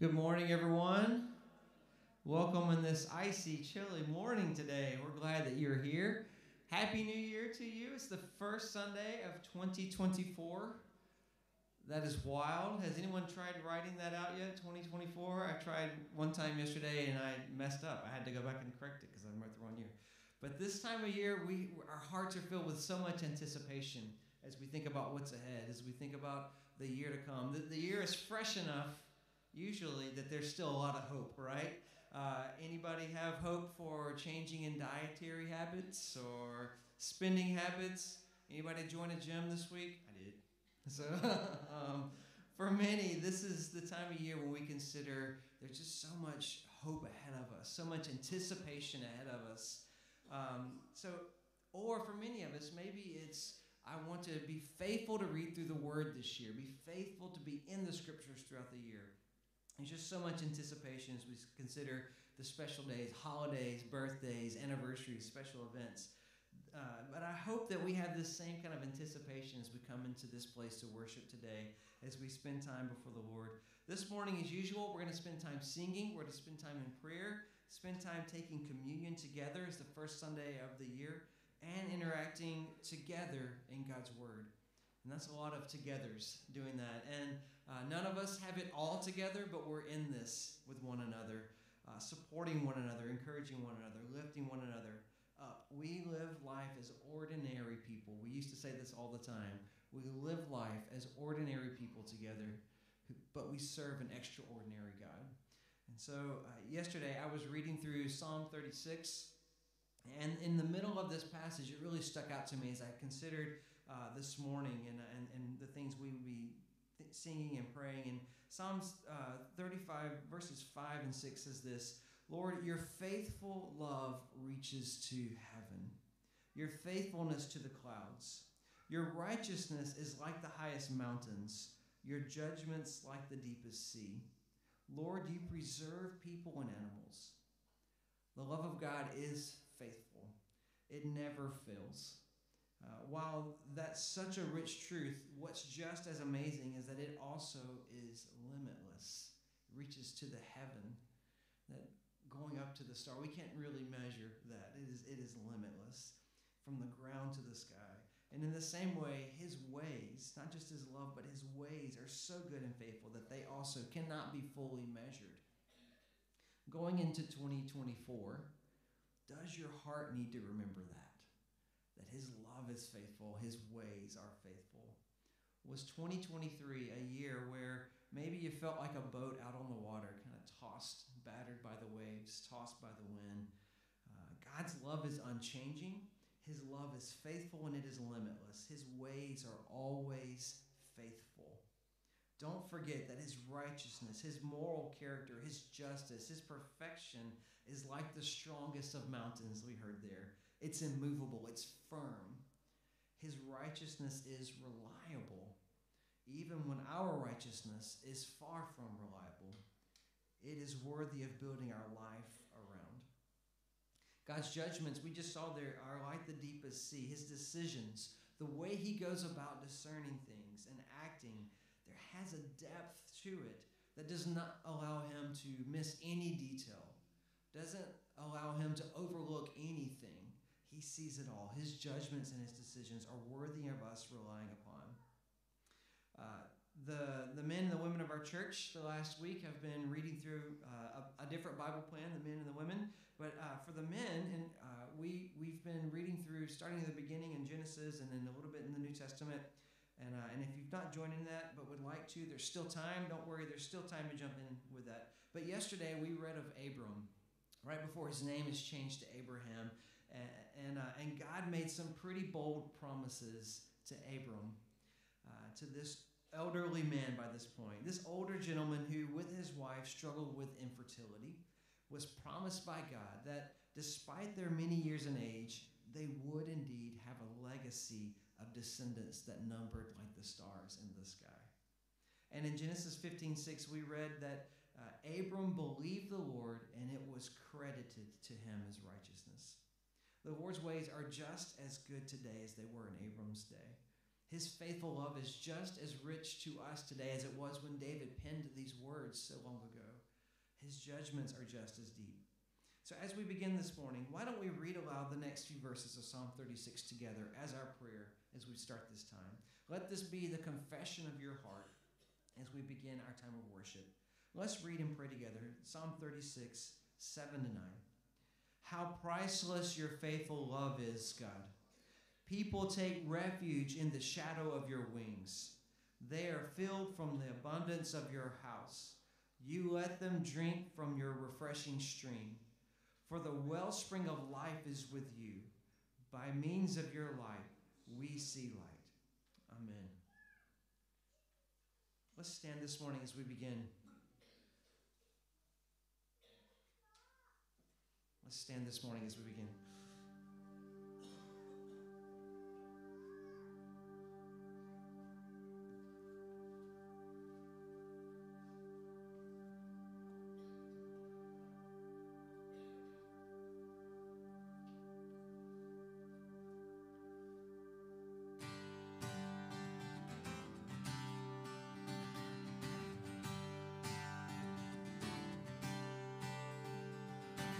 Good morning, everyone. Welcome in this icy, chilly morning today. We're glad that you're here. Happy New Year to you. It's the first Sunday of 2024. That is wild. Has anyone tried writing that out yet? 2024? I tried one time yesterday and I messed up. I had to go back and correct it because I wrote the wrong year. But this time of year, we our hearts are filled with so much anticipation as we think about what's ahead, as we think about the year to come. The, the year is fresh enough, usually, that there's still a lot of hope, right? Uh, anybody have hope for changing in dietary habits or spending habits? Anybody join a gym this week? I did. So, um, for many, this is the time of year when we consider there's just so much hope ahead of us, so much anticipation ahead of us. Um, so, or for many of us, maybe it's I want to be faithful to read through the Word this year, be faithful to be in the Scriptures throughout the year. There's just so much anticipation as we consider the special days, holidays, birthdays, anniversaries, special events. Uh, but I hope that we have this same kind of anticipation as we come into this place to worship today, as we spend time before the Lord. This morning, as usual, we're going to spend time singing, we're going to spend time in prayer, spend time taking communion together as the first Sunday of the year and interacting together in God's Word. And that's a lot of togethers doing that. And uh, none of us have it all together, but we're in this with one another, uh, supporting one another, encouraging one another, lifting one another up. We live life as ordinary people. We used to say this all the time. We live life as ordinary people together, but we serve an extraordinary God. And so uh, yesterday I was reading through Psalm 36 and in the middle of this passage, it really stuck out to me as I considered uh, this morning and, and, and the things we would be singing and praying. And Psalms uh, 35, verses 5 and 6 says this Lord, your faithful love reaches to heaven, your faithfulness to the clouds. Your righteousness is like the highest mountains, your judgments like the deepest sea. Lord, you preserve people and animals. The love of God is faithful, it never fails. Uh, while that's such a rich truth, what's just as amazing is that it also is limitless. It reaches to the heaven, that going up to the star. We can't really measure that. It is, it is limitless from the ground to the sky. And in the same way, his ways, not just his love, but his ways are so good and faithful that they also cannot be fully measured. Going into 2024, does your heart need to remember that? That His love is faithful, His ways are faithful. Was 2023 a year where maybe you felt like a boat out on the water, kind of tossed, battered by the waves, tossed by the wind? Uh, God's love is unchanging. His love is faithful and it is limitless. His ways are always faithful. Don't forget that his righteousness, his moral character, his justice, his perfection is like the strongest of mountains we heard there. It's immovable, it's firm. His righteousness is reliable. Even when our righteousness is far from reliable, it is worthy of building our life around. God's judgments, we just saw there, are like the deepest sea. His decisions, the way he goes about discerning things and acting, there has a depth to it that does not allow him to miss any detail doesn't allow him to overlook anything. He sees it all. His judgments and his decisions are worthy of us relying upon. Uh, the, the men and the women of our church the last week have been reading through uh, a, a, different Bible plan, the men and the women. But uh, for the men, and uh, we, we've been reading through starting at the beginning in Genesis and then a little bit in the New Testament. And, uh, and if you've not joined in that but would like to, there's still time. Don't worry, there's still time to jump in with that. But yesterday we read of Abram right before his name is changed to Abraham. And, uh, and God made some pretty bold promises to Abram, uh, to this elderly man by this point. This older gentleman who, with his wife, struggled with infertility, was promised by God that despite their many years in age, they would indeed have a legacy of descendants that numbered like the stars in the sky. And in Genesis 15 6, we read that uh, Abram believed the Lord, and it was credited to him as righteousness. The Lord's ways are just as good today as they were in Abram's day. His faithful love is just as rich to us today as it was when David penned these words so long ago. His judgments are just as deep. So, as we begin this morning, why don't we read aloud the next few verses of Psalm 36 together as our prayer as we start this time? Let this be the confession of your heart as we begin our time of worship. Let's read and pray together. Psalm 36, 7 to 9. How priceless your faithful love is, God. People take refuge in the shadow of your wings. They are filled from the abundance of your house. You let them drink from your refreshing stream. For the wellspring of life is with you. By means of your light, we see light. Amen. Let's stand this morning as we begin. Let's stand this morning as we begin.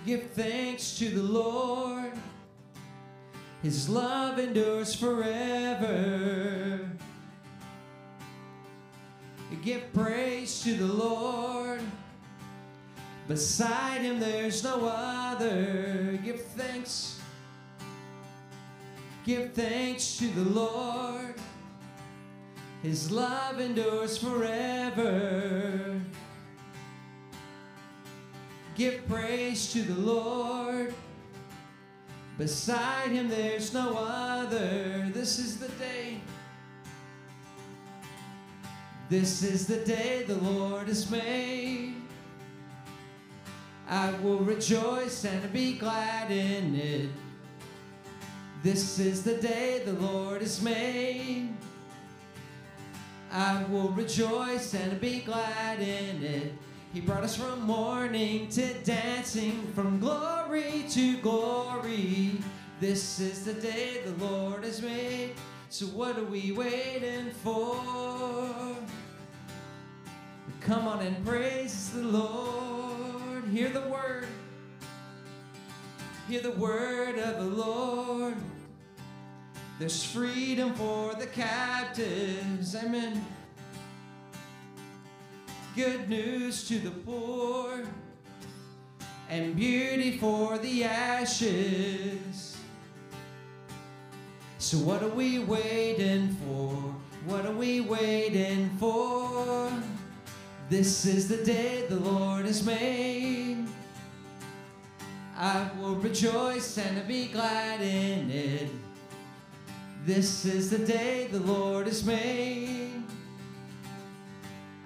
Give thanks to the Lord. His love endures forever. Give praise to the Lord. Beside him there's no other. Give thanks. Give thanks to the Lord. His love endures forever. Give praise to the Lord. Beside him there's no other. This is the day. This is the day the Lord has made. I will rejoice and be glad in it. This is the day the Lord has made. I will rejoice and be glad in it. He brought us from mourning to dancing, from glory to glory. This is the day the Lord has made. So what are we waiting for? Come on and praise the Lord. Hear the word. Hear the word of the Lord. There's freedom for the captives. Amen good news to the poor, and beauty for the ashes. So, what are we waiting for? What are we waiting for? This is the day the Lord has made. I will rejoice and be glad in it. This is the day the Lord has made.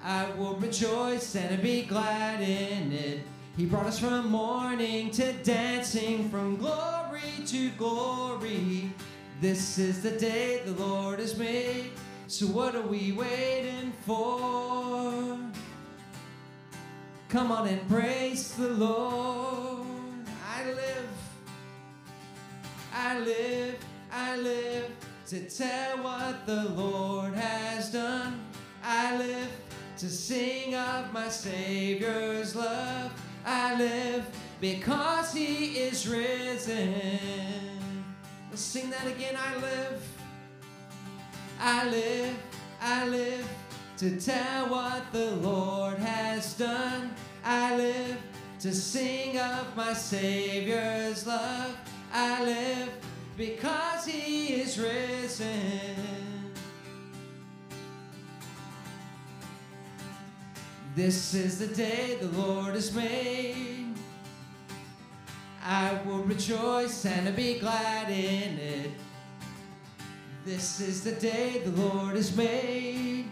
I will rejoice and be glad in it. He brought us from mourning to dancing, from glory to glory. This is the day the Lord has made. So, what are we waiting for? Come on and praise the Lord. I live, I live, I live to tell what the Lord has done. I live to sing of my Savior's love. I live because He is risen. Let's sing that again. I live, I live, I live to tell what the Lord has done. I live to sing of my Savior's love. I live because He is risen. This is the day the Lord has made. I will rejoice and be glad in it. This is the day the Lord has made.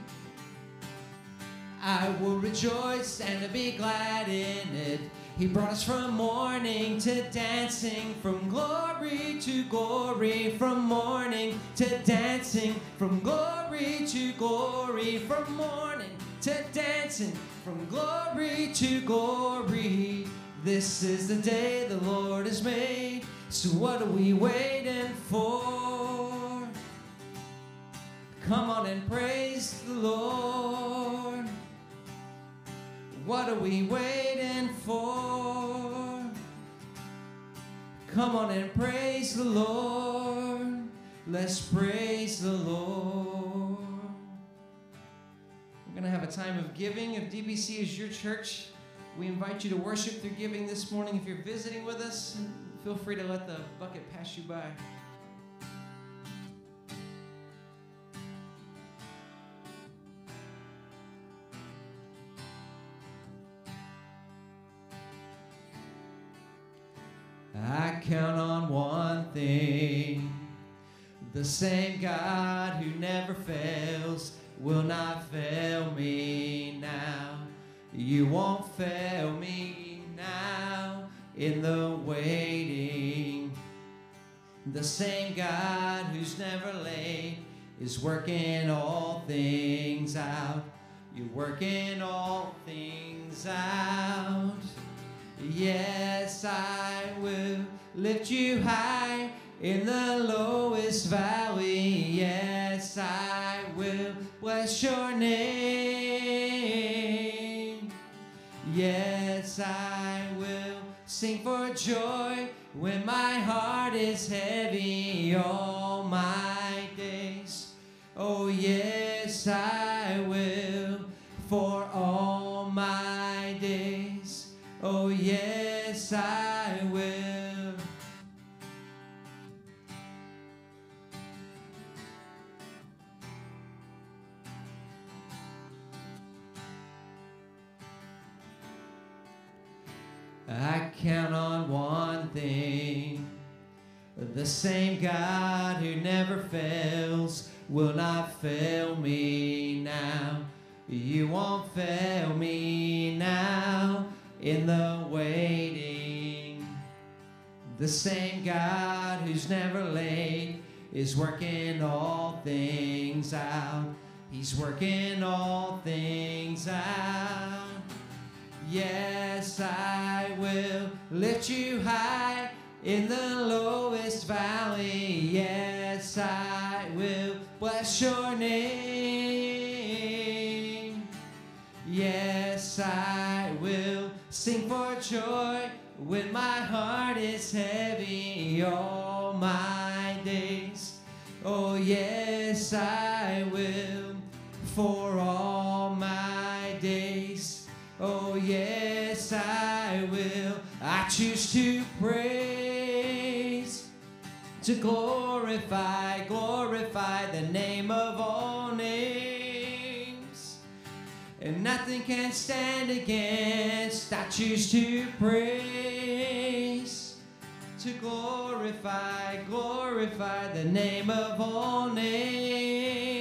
I will rejoice and be glad in it. He brought us from mourning to dancing, from glory to glory, from mourning to dancing, from glory to glory, from mourning to dancing, from glory to glory. This is the day the Lord has made. So what are we waiting for? Come on and praise the Lord. What are we waiting for? Come on and praise the Lord. Let's praise the Lord. We're going to have a time of giving. If DBC is your church, we invite you to worship through giving this morning. If you're visiting with us, feel free to let the bucket pass you by. I count on one thing. The same God who never fails will not fail me now. You won't fail me now in the waiting. The same God who's never late is working all things out. You're working all things out. Yes, I will lift you high in the lowest valley. Yes, I bless your name. Yes, I will sing for joy when my heart is heavy all my days. Oh, yes, I will for all my days. Oh, yes, I I count on one thing. The same God who never fails will not fail me now. You won't fail me now in the waiting. The same God who's never late is working all things out. He's working all things out. Yes, I will lift you high in the lowest valley. Yes, I will bless your name. Yes, I will sing for joy when my heart is heavy all my days. Oh, yes, I will for all choose to praise, to glorify, glorify the name of all names. And nothing can stand against. I choose to praise, to glorify, glorify the name of all names.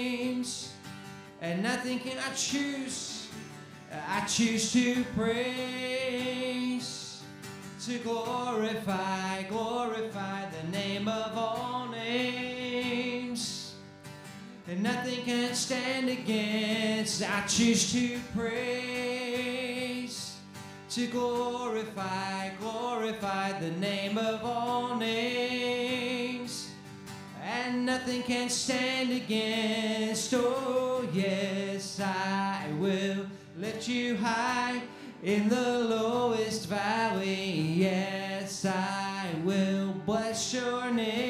And nothing can I choose. I choose to praise, to glorify, glorify the name of all names. And nothing can stand against. I choose to praise, to glorify, glorify the name of all names. And nothing can stand against. Oh, yes, I will lift you high in the lowest valley. Yes, I will bless your name.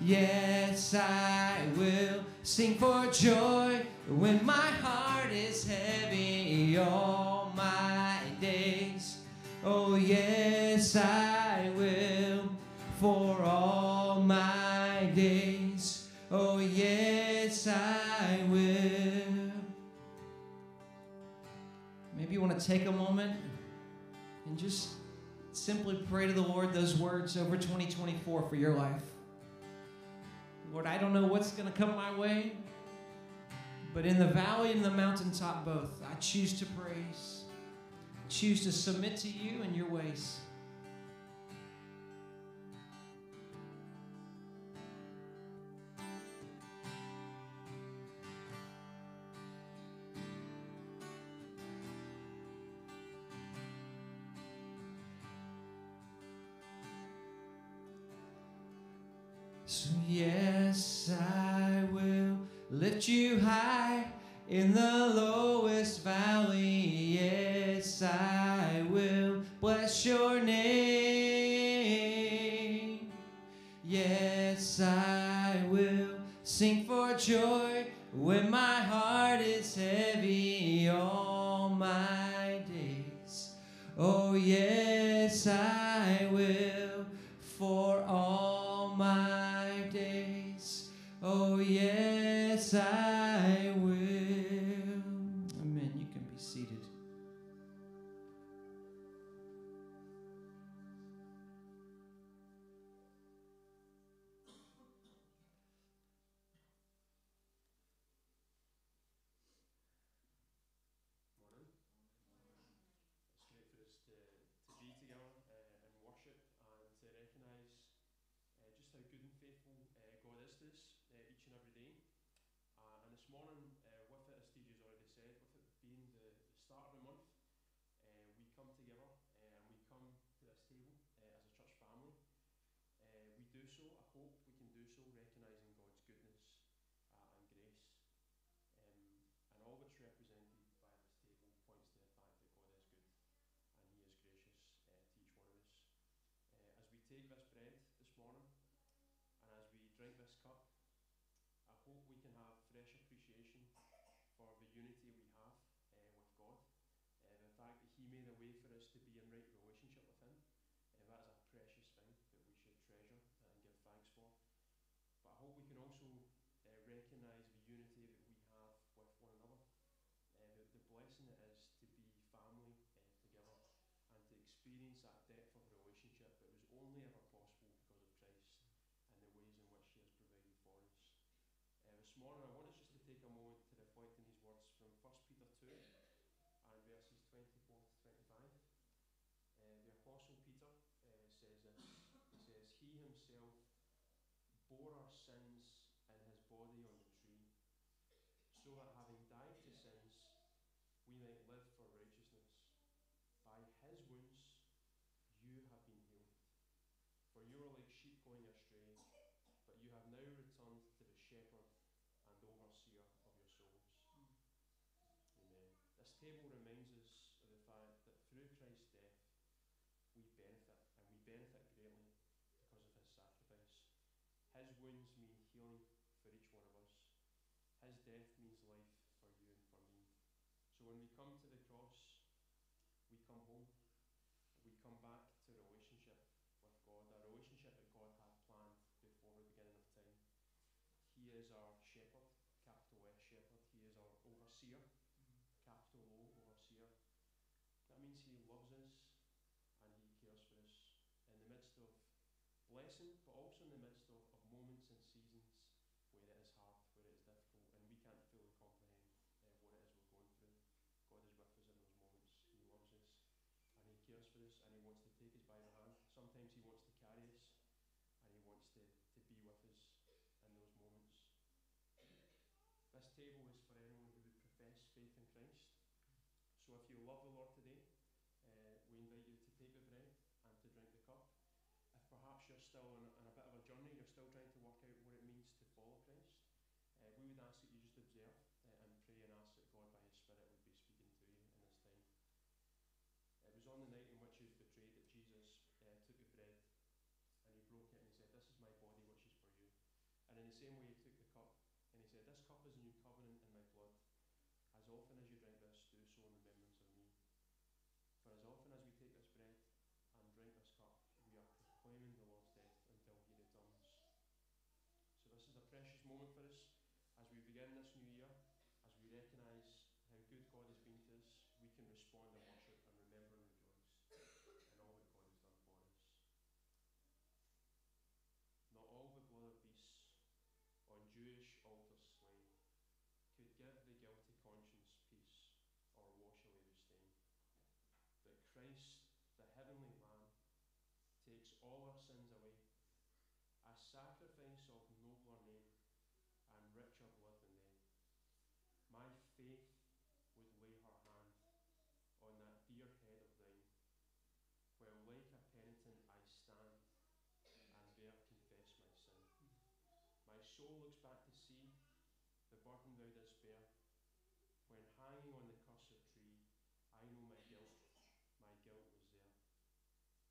Yes, I will sing for joy when my heart is heavy all my days. Oh, yes, I take a moment and just simply pray to the Lord those words over 2024 for your life. Lord, I don't know what's going to come my way, but in the valley and the mountaintop both, I choose to praise, choose to submit to you and your ways. So yes, I will lift you high In the lowest valley, yes, I will bless your name. Yes, I will sing for joy when my heart to be in right relationship with Him. Uh, that is a precious thing that we should treasure and give thanks for. But I hope we can also uh, recognise the unity that we have with one another. Uh, the, the blessing it is to be family uh, together and to experience that depth of relationship that was only ever possible because of Christ and the ways in which He has provided for us. Uh, this morning, I want us just to take a moment to reflect on these words from 1 Peter 2 and verses 24 to 25. Uh, the Apostle Peter uh, says this. He says, He himself bore our sins in his body on the tree, so that having died to sins, we might live for righteousness. By his wounds you have been healed. For you were like sheep going astray, but you have now returned to the shepherd and overseer of your souls. Hmm. Amen. This table reminds us of the fact that through Christ's death, we benefit, and we benefit greatly because of his sacrifice. His wounds mean healing for each one of us. His death means life for you and for me. So when we come to the cross, we come home. We come back to a relationship with God, a relationship that God had planned before the beginning of time. He is our shepherd, capital S shepherd. He is our overseer, capital O overseer. That means he loves us and he cares for us in the midst of blessing, but also in the midst of, of moments and seasons where it is hard, where it is difficult, and we can't fully comprehend uh, what it is we're going through. God is with us in those moments. He loves us, and He cares for us, and He wants to take us by the hand. Sometimes He wants to carry us, and He wants to, to be with us in those moments. This table is for anyone who would profess faith in Christ. So if you love the Lord today, uh, we invite you to take the bread and to drink the cup if perhaps you're still on a, on a bit of a journey, you're still trying to work out what it means to follow Christ, uh, we would ask that you just observe uh, and pray and ask that God by His Spirit would be speaking to you in this time. It was on the night in which He was betrayed that Jesus uh, took the bread and He broke it and He said, This is my body which is for you. And in the same way, He took the cup and He said, This cup is a new covenant in my blood. As often as you drink this, do so in remembrance of me. For as often as we take this bread and drink this cup, we are proclaiming the Lord's death until he returns. So this is a precious moment for us as we begin this new year, as we recognise how good God has been to us, we can respond in worship and remember and rejoice in all that God has done for us. Not all the blood of beasts on Jewish altars slain could give the guilty conscience peace or wash away the stain. But Christ, the heavenly Lamb, all our sins away, a sacrifice of nobler name and richer blood than they. My faith would lay her hand on that dear head of thine, while like a penitent I stand and there confess my sin. My soul looks back to see the burden thou didst bear, When hanging on the cursed tree, I know my guilt, my guilt was there.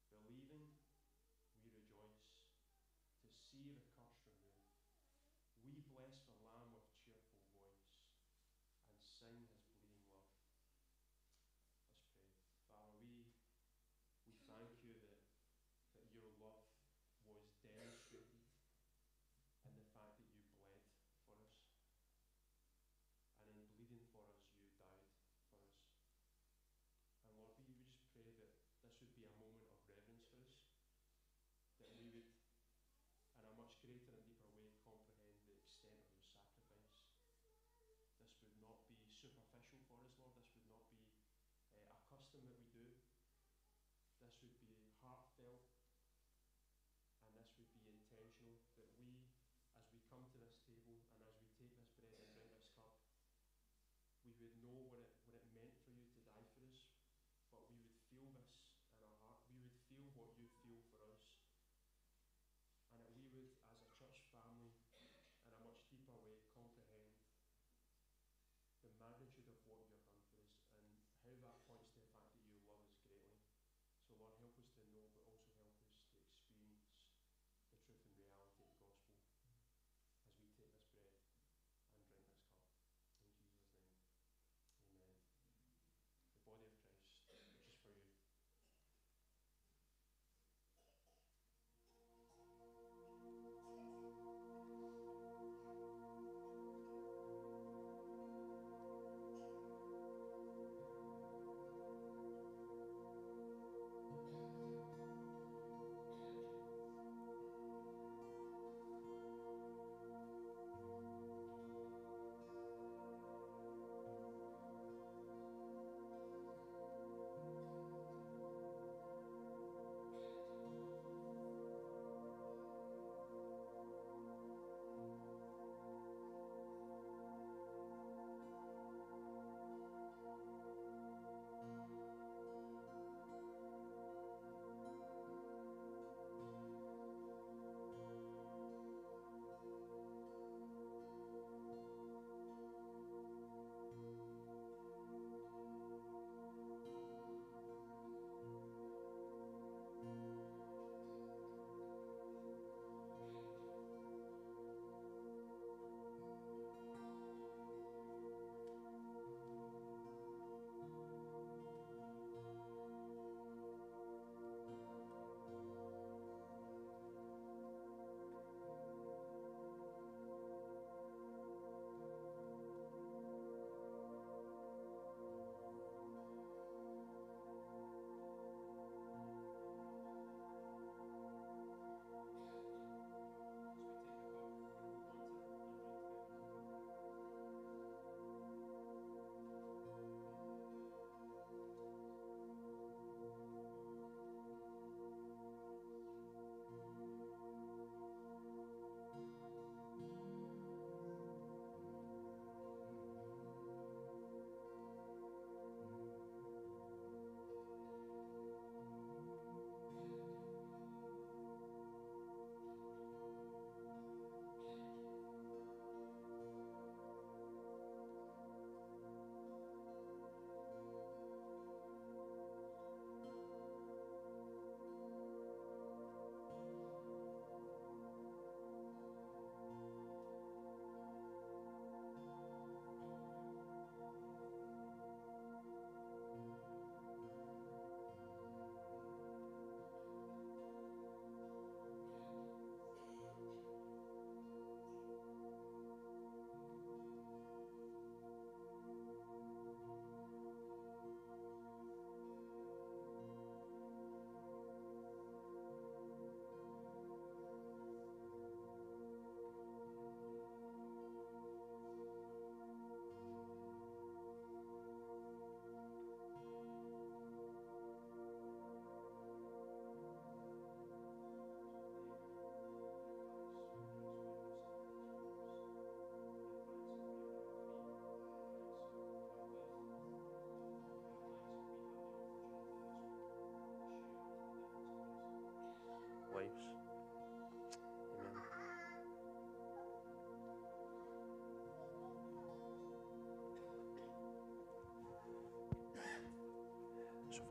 Believing, we rejoice to see the curse removed. We bless the Lamb with cheerful voice and sing his bleeding love. Let's pray. Father, we, we thank you that, that your love was demonstrated in the fact that you bled for us. And in bleeding for us, you died for us. And Lord, we, we just pray that this would be a moment of reverence for us. That we would, in a much greater and deeper way, comprehend the extent of your sacrifice. This would not be superficial for us, Lord. This would not be uh, a custom that we do. This would be heartfelt and this would be intentional. That we, as we come to this table and as we take this bread and drink this cup, we would know what it, what it meant for you to die for us, but we would feel this in our heart. We would feel what you feel for us.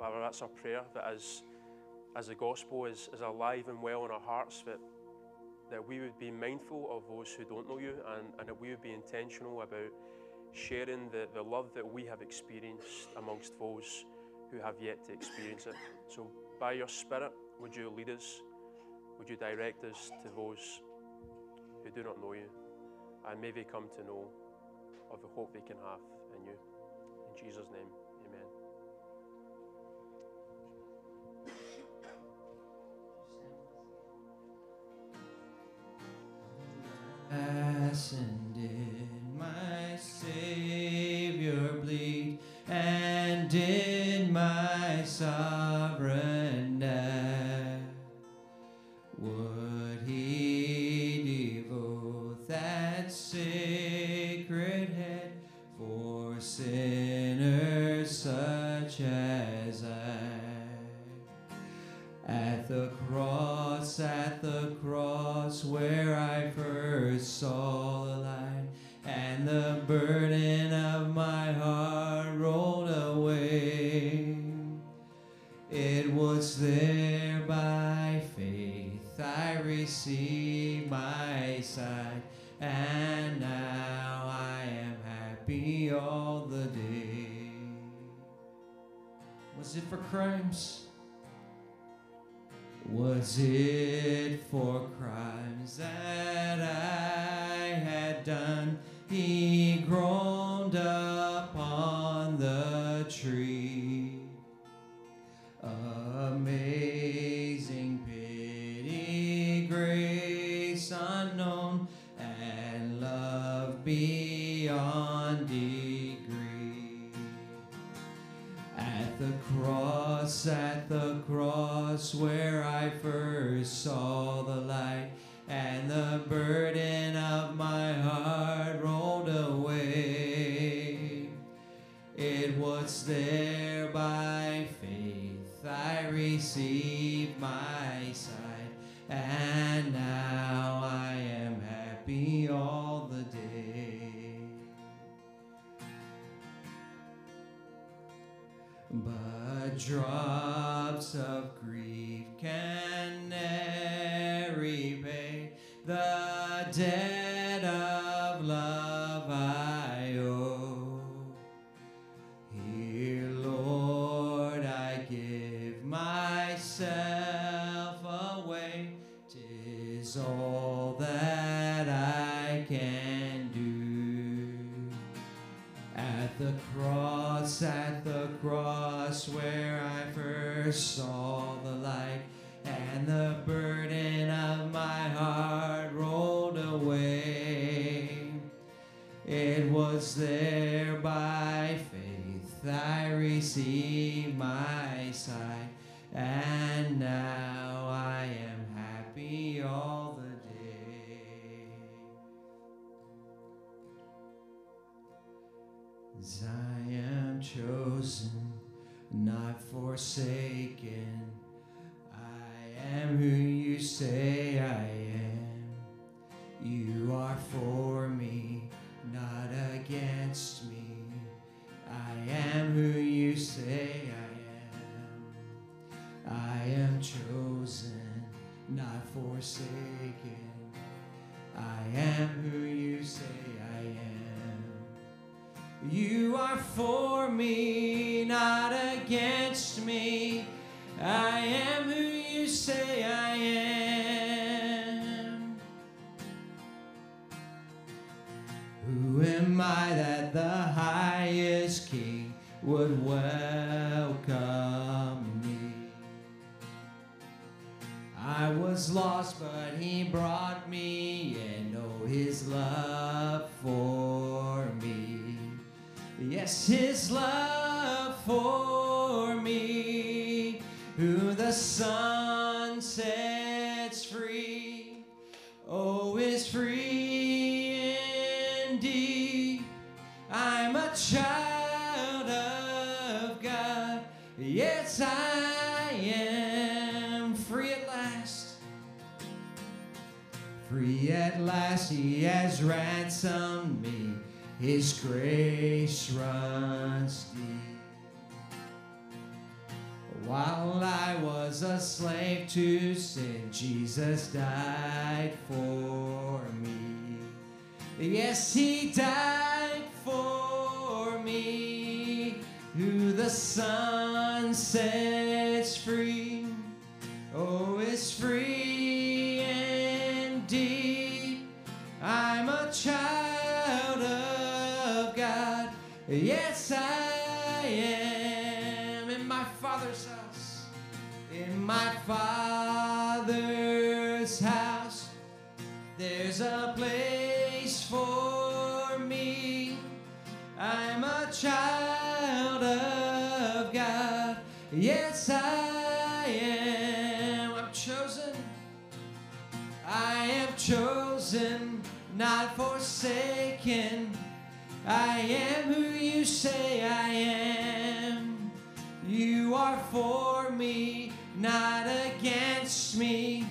Father, that's our prayer that as, as the gospel is, is alive and well in our hearts, that, that we would be mindful of those who don't know you and, and that we would be intentional about sharing the, the love that we have experienced amongst those who have yet to experience it. So, by your Spirit, would you lead us? Would you direct us to those who do not know you? And may they come to know of the hope they can have in you. In Jesus' name, amen. ascended, my Savior bleed, and did my sovereign death. Would he devote that sacred head for sinners such as I? At the cross, at the cross where I first saw burden of my heart rolled away. It was there by faith I received my sight, and now I am happy all the day. Was it for crimes? Was it for crimes that I where I first saw the light, and the burden of my heart rolled away. It was there by faith I received my sight, and now I am happy all the day. But drops of grief can repay the debt of love I owe. Here, Lord, I give myself away. Tis all that I can do. At the cross, at the cross where I first saw I receive my sight, and now I am happy all the day. As I am chosen, not forsaken. I am who you say forsaken. I am who you say I am. You are for me, not against me. I am who you say I am. Who am I that the highest king would welcome lost, but he brought me and Oh, his love for me. Yes, his love ransomed me. His grace runs deep. While I was a slave to sin, Jesus died for me. Yes, he died for me. Who the Son sets Father's house, there's a place for me. I'm a child of God. Yes, I am. I'm chosen. I am chosen, not forsaken. I am who you say I am. You are for me, not against me.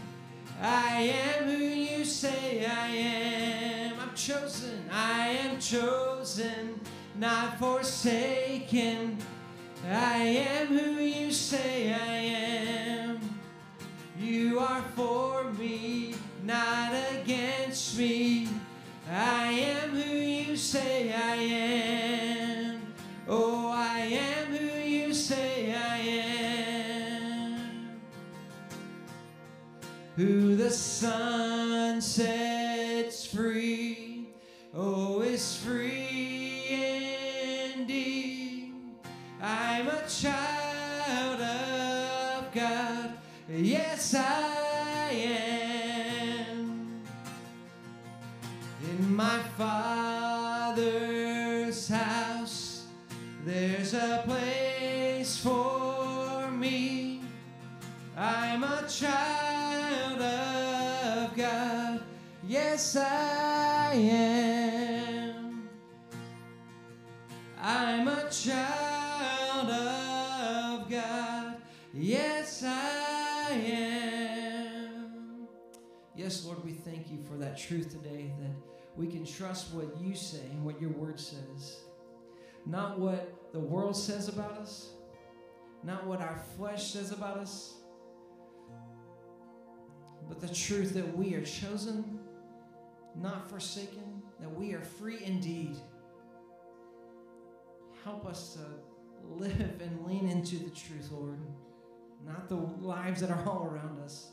I am who you say I am. I'm chosen, I am chosen, not forsaken. I am who you say I am. You are for me, not against me. I am who you say I am. Who the Son sets free, oh, is free indeed. I'm a child of God. Yes, I am. In my Father's Yes, I am. Yes, Lord, we thank you for that truth today that we can trust what you say and what your word says. Not what the world says about us, not what our flesh says about us, but the truth that we are chosen, not forsaken, that we are free indeed. Help us to live and lean into the truth, Lord, not the lives that are all around us.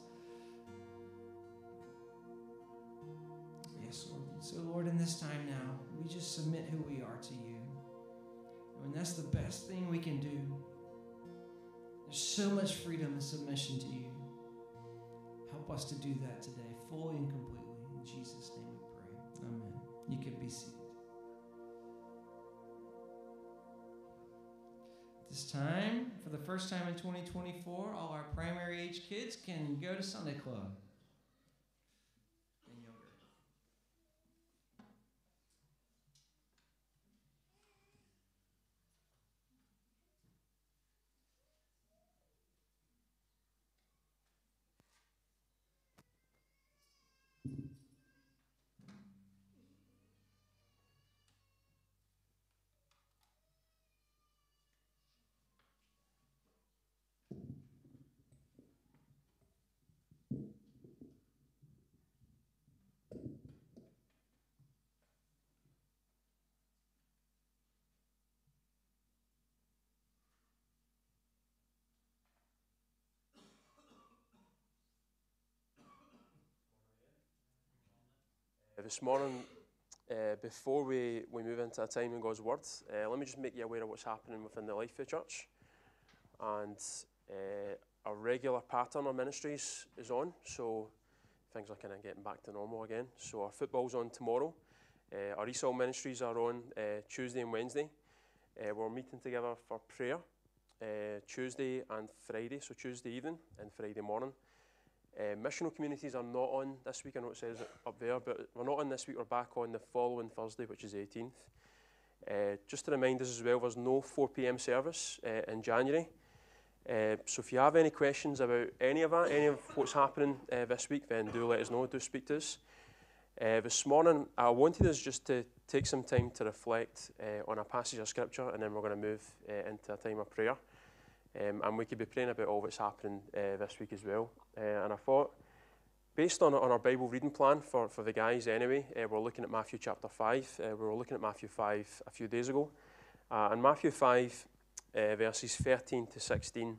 Yes, Lord. So, Lord, in this time now, we just submit who we are to you. And that's the best thing we can do. There's so much freedom and submission to you. Help us to do that today, fully and completely. In Jesus' name we pray. Amen. You can be seated. This time, for the first time in 2024, all our primary age kids can go to Sunday Club. And younger. Uh, this morning, uh, before we, we move into a time in God's Word, uh, let me just make you aware of what's happening within the life of the church. And uh, our regular pattern of ministries is on, so things are kind of getting back to normal again. So our football's on tomorrow. Uh, our ESOL ministries are on uh, Tuesday and Wednesday. Uh, we're meeting together for prayer Tuesday and Friday, so Tuesday evening and Friday morning. Uh, missional communities are not on this week. I know it says up there, but we're not on this week. We're back on the following Thursday, which is 18th. Uh, just to remind us as well, there's no 4 p.m. service uh, in January. Uh, so if you have any questions about any of that, any of what's happening uh, this week, then do let us know. Do speak to us. Uh, this morning, I wanted us just to take some time to reflect uh, on a passage of scripture, and then we're going to move uh, into a time of prayer. Um, and we could be praying about all that's happening uh, this week as well. Uh, and I thought, based on, on our Bible reading plan for, for the guys anyway, uh, we're looking at Matthew chapter 5. Uh, we were looking at Matthew 5 a few days ago. Uh, and Matthew 5, uh, verses 13 to 16,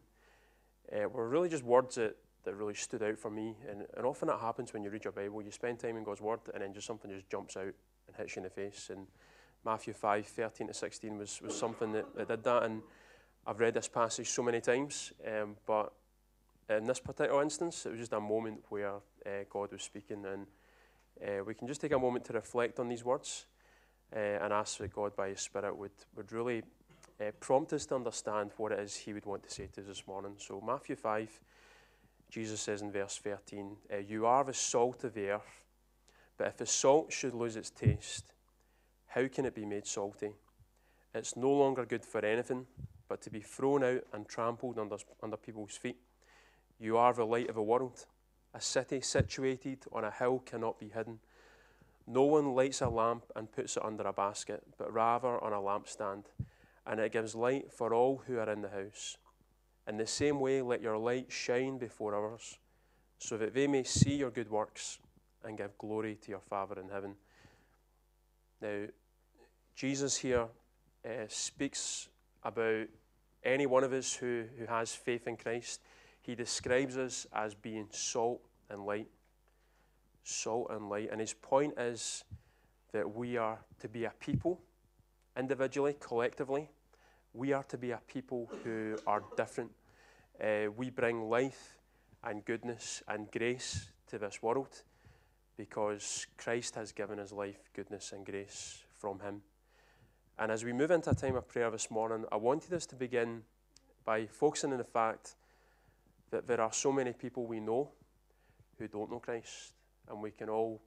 uh, were really just words that, that really stood out for me. And, and often that happens when you read your Bible. You spend time in God's Word, and then just something just jumps out and hits you in the face. And Matthew 5, 13 to 16 was, was something that, that did that. And I've read this passage so many times, um, but in this particular instance, it was just a moment where uh, God was speaking, and uh, we can just take a moment to reflect on these words uh, and ask that God, by His Spirit, would, would really uh, prompt us to understand what it is He would want to say to us this morning. So, Matthew 5, Jesus says in verse 13, uh, You are the salt of the earth, but if the salt should lose its taste, how can it be made salty? It's no longer good for anything but to be thrown out and trampled under, under people's feet. You are the light of the world. A city situated on a hill cannot be hidden. No one lights a lamp and puts it under a basket, but rather on a lampstand, and it gives light for all who are in the house. In the same way, let your light shine before others, so that they may see your good works and give glory to your Father in heaven. Now, Jesus here uh, speaks about any one of us who, who has faith in Christ, he describes us as being salt and light. Salt and light. And his point is that we are to be a people, individually, collectively. We are to be a people who are different. Uh, we bring life and goodness and grace to this world because Christ has given us life, goodness, and grace from him. And as we move into a time of prayer this morning, I wanted us to begin by focusing on the fact that there are so many people we know who don't know Christ, and we can all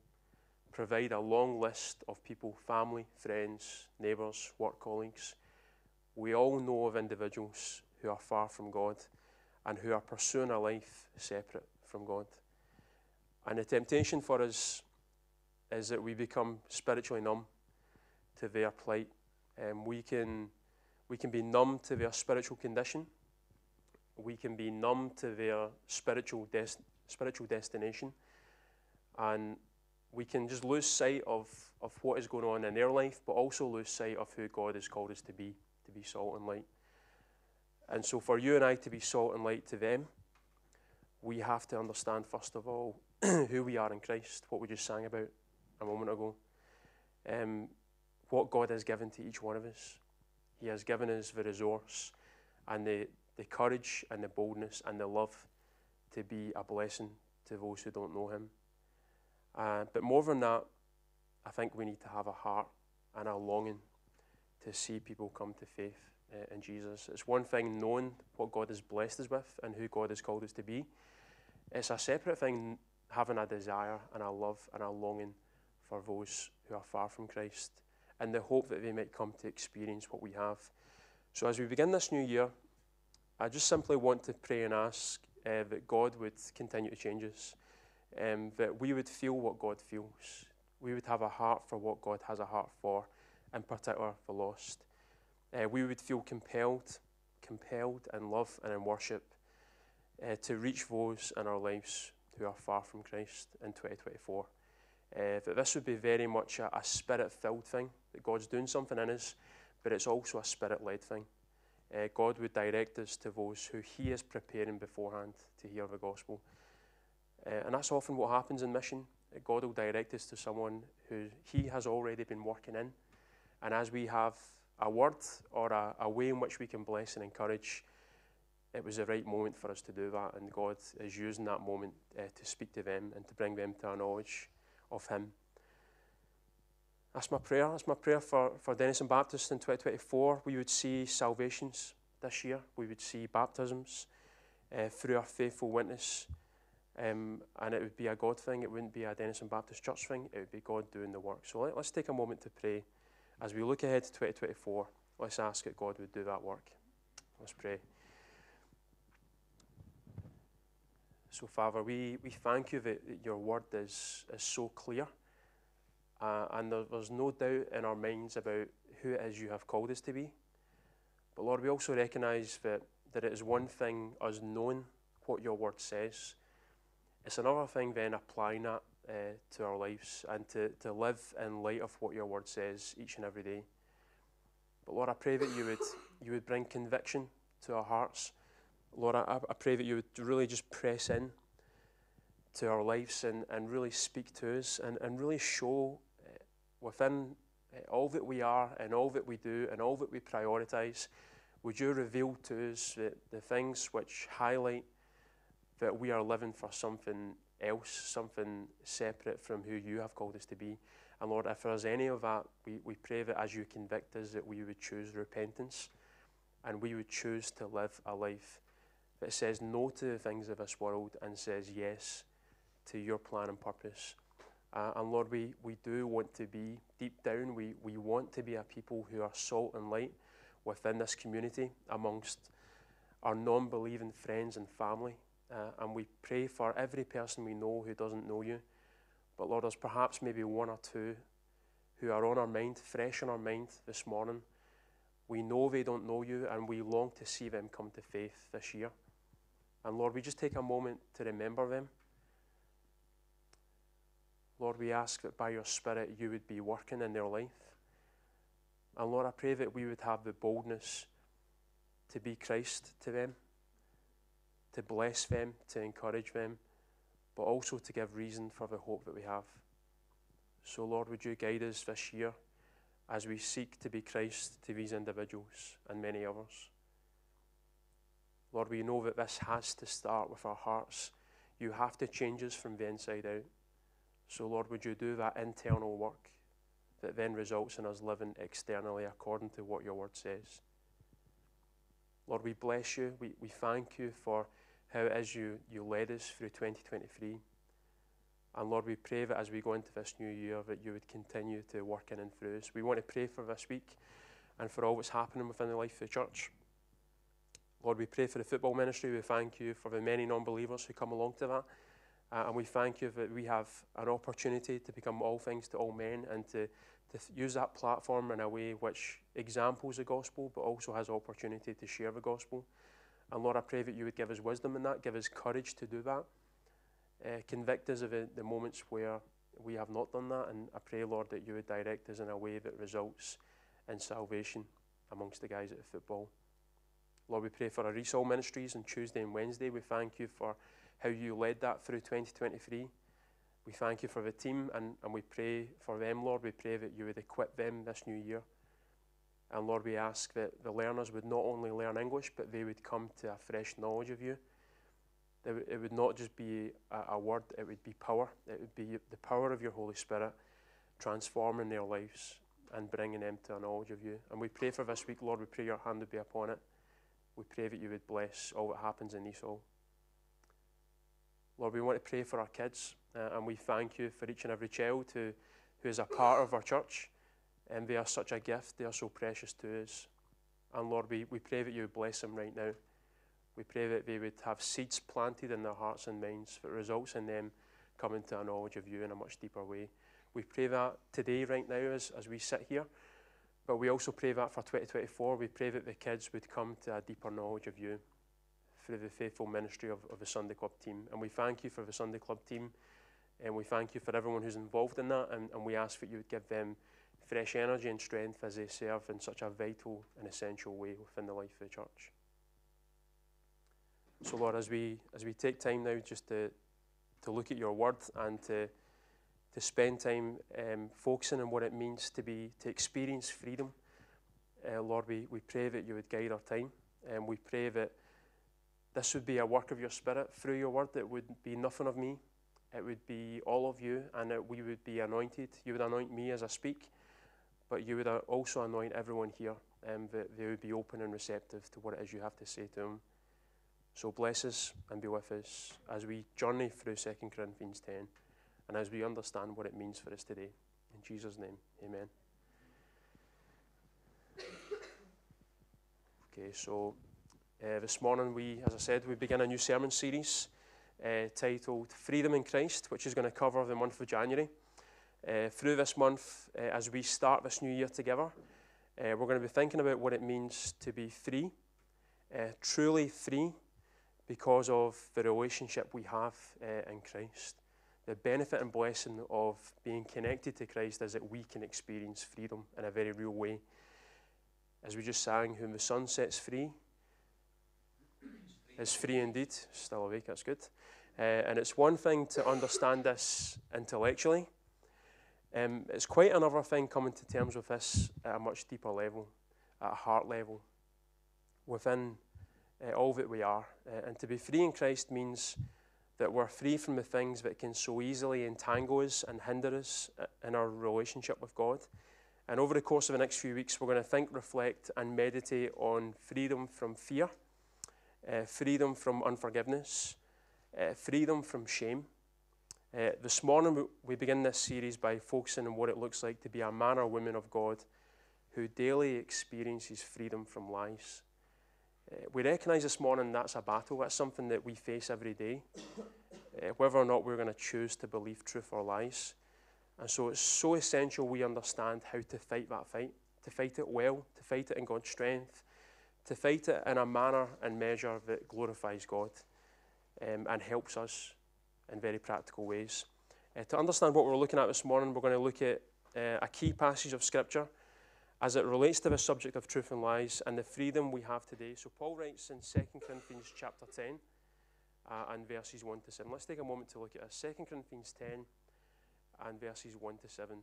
provide a long list of people family, friends, neighbours, work colleagues. We all know of individuals who are far from God and who are pursuing a life separate from God. And the temptation for us is that we become spiritually numb to their plight um, we, can, we can be numb to their spiritual condition. We can be numb to their spiritual, des- spiritual destination. And we can just lose sight of, of what is going on in their life, but also lose sight of who God has called us to be, to be salt and light. And so, for you and I to be salt and light to them, we have to understand, first of all, who we are in Christ, what we just sang about a moment ago. Um, what God has given to each one of us. He has given us the resource and the, the courage and the boldness and the love to be a blessing to those who don't know Him. Uh, but more than that, I think we need to have a heart and a longing to see people come to faith uh, in Jesus. It's one thing knowing what God has blessed us with and who God has called us to be. It's a separate thing having a desire and a love and a longing for those who are far from Christ and the hope that they might come to experience what we have. So, as we begin this new year, I just simply want to pray and ask uh, that God would continue to change us, um, that we would feel what God feels. We would have a heart for what God has a heart for, in particular the lost. Uh, we would feel compelled, compelled in love and in worship uh, to reach those in our lives who are far from Christ in 2024. Uh, that this would be very much a, a spirit filled thing, that God's doing something in us, but it's also a spirit led thing. Uh, God would direct us to those who He is preparing beforehand to hear the gospel. Uh, and that's often what happens in mission. God will direct us to someone who He has already been working in. And as we have a word or a, a way in which we can bless and encourage, it was the right moment for us to do that. And God is using that moment to speak to them and to bring them to our knowledge of Him. That's my prayer. That's my prayer for, for Dennistoun Baptist in 2024. We would see salvations this year. We would see baptisms uh, through our faithful witness. Um, and it would be a God thing. It wouldn't be a Dennistoun Baptist Church thing. It would be God doing the work. So let, us take a moment to pray. As we look ahead to 2024, let's ask that God would do that work. Let's pray. So, Father, we, we thank you that your word is, is so clear. Uh, and there, there's no doubt in our minds about who it is you have called us to be. But Lord, we also recognise that that it is one thing us knowing what your word says. It's another thing then applying that uh, to our lives and to, to live in light of what your word says each and every day. But Lord, I pray that you would, you would bring conviction to our hearts. Lord, I, I pray that you would really just press in to our lives and, and really speak to us and, and really show uh, within uh, all that we are and all that we do and all that we prioritize, would you reveal to us the, the things which highlight that we are living for something else, something separate from who you have called us to be? And Lord, if there's any of that, we, we pray that as you convict us, that we would choose repentance and we would choose to live a life that says no to the things of this world and says yes to your plan and purpose. Uh, and Lord, we, we do want to be, deep down, we, we want to be a people who are salt and light within this community amongst our non believing friends and family. Uh, and we pray for every person we know who doesn't know you. But Lord, there's perhaps maybe one or two who are on our mind, fresh on our mind this morning. We know they don't know you, and we long to see them come to faith this year. And Lord, we just take a moment to remember them. Lord, we ask that by your Spirit you would be working in their life. And Lord, I pray that we would have the boldness to be Christ to them, to bless them, to encourage them but also to give reason for the hope that we have. So, Lord, would you guide us this year as we seek to be Christ to these individuals and many others? Lord, we know that this has to start with our hearts. You have to change us from the inside out. So, Lord, would you do that internal work that then results in us living externally according to what your word says? Lord, we bless you. We, we thank you for how it is you, you led us through 2023. And Lord, we pray that as we go into this new year, that you would continue to work in and through us. We want to pray for this week and for all that's happening within the life of the church. Lord, we pray for the football ministry. We thank you for the many non believers who come along to that. Uh, and we thank you that we have an opportunity to become all things to all men and to, to use that platform in a way which examples the gospel, but also has opportunity to share the gospel. And Lord, I pray that you would give us wisdom in that, give us courage to do that. Uh, convict us of the, the moments where we have not done that. And I pray, Lord, that you would direct us in a way that results in salvation amongst the guys at the football. Lord, we pray for our ESOL ministries on Tuesday and Wednesday. We thank you for how you led that through 2023. We thank you for the team and, and we pray for them, Lord. We pray that you would equip them this new year. And Lord, we ask that the learners would not only learn English, but they would come to a fresh knowledge of you. It would not just be a, a word, it would be power. It would be the power of your Holy Spirit transforming their lives and bringing them to a knowledge of you. And we pray for this week, Lord, we pray your hand would be upon it. We pray that you would bless all that happens in ESOL. Lord, we want to pray for our kids, uh, and we thank you for each and every child who, who is a part of our church. And they are such a gift, they are so precious to us. And Lord, we, we pray that you would bless them right now. We pray that they would have seeds planted in their hearts and minds that results in them coming to a knowledge of you in a much deeper way. We pray that today, right now, as, as we sit here. But we also pray that for 2024. We pray that the kids would come to a deeper knowledge of you through the faithful ministry of, of the Sunday Club team. And we thank you for the Sunday Club team. And we thank you for everyone who's involved in that. And, and we ask that you would give them fresh energy and strength as they serve in such a vital and essential way within the life of the church. So, Lord, as we as we take time now just to to look at your word and to to spend time um, focusing on what it means to be to experience freedom, uh, Lord, we, we pray that you would guide our time, and we pray that this would be a work of your Spirit through your word. It would be nothing of me, it would be all of you, and that we would be anointed. You would anoint me as I speak but you would also anoint everyone here um, that they would be open and receptive to what it is you have to say to them. So bless us and be with us as we journey through 2 Corinthians 10 and as we understand what it means for us today. In Jesus' name, amen. Okay, so uh, this morning we, as I said, we begin a new sermon series uh, titled Freedom in Christ, which is going to cover the month of January. Uh, through this month, uh, as we start this new year together, uh, we're going to be thinking about what it means to be free uh, truly free because of the relationship we have in Christ. The benefit and blessing of being connected to Christ is that we can experience freedom in a very real way. As we just sang, Whom the Son sets free is free indeed. Still awake, that's good. Uh, and it's one thing to understand this intellectually, um, it's quite another thing coming to terms with this at a much deeper level, at a heart level, within uh, all that we are. Uh, and to be free in Christ means that we're free from the things that can so easily entangle us and hinder us uh, in our relationship with God. And over the course of the next few weeks, we're going to think, reflect, and meditate on freedom from fear, uh, freedom from unforgiveness, uh, freedom from shame. Uh, this morning, we begin this series by focusing on what it looks like to be a man or woman of God who daily experiences freedom from lies. Uh, we recognise this morning that's a battle, that's something that we face every day, uh, whether or not we're going to choose to believe truth or lies. And so it's so essential we understand how to fight that fight, to fight it well, to fight it in God's strength, to fight it in a manner and measure that glorifies God um, and helps us in very practical ways. Uh, to understand what we're looking at this morning, we're going to look at uh, a key passage of Scripture as it relates to the subject of truth and lies and the freedom we have today. So Paul writes in 2 Corinthians chapter 10 uh, and verses 1 to 7. Let's take a moment to look at this. 2 Corinthians 10 and verses 1 to 7.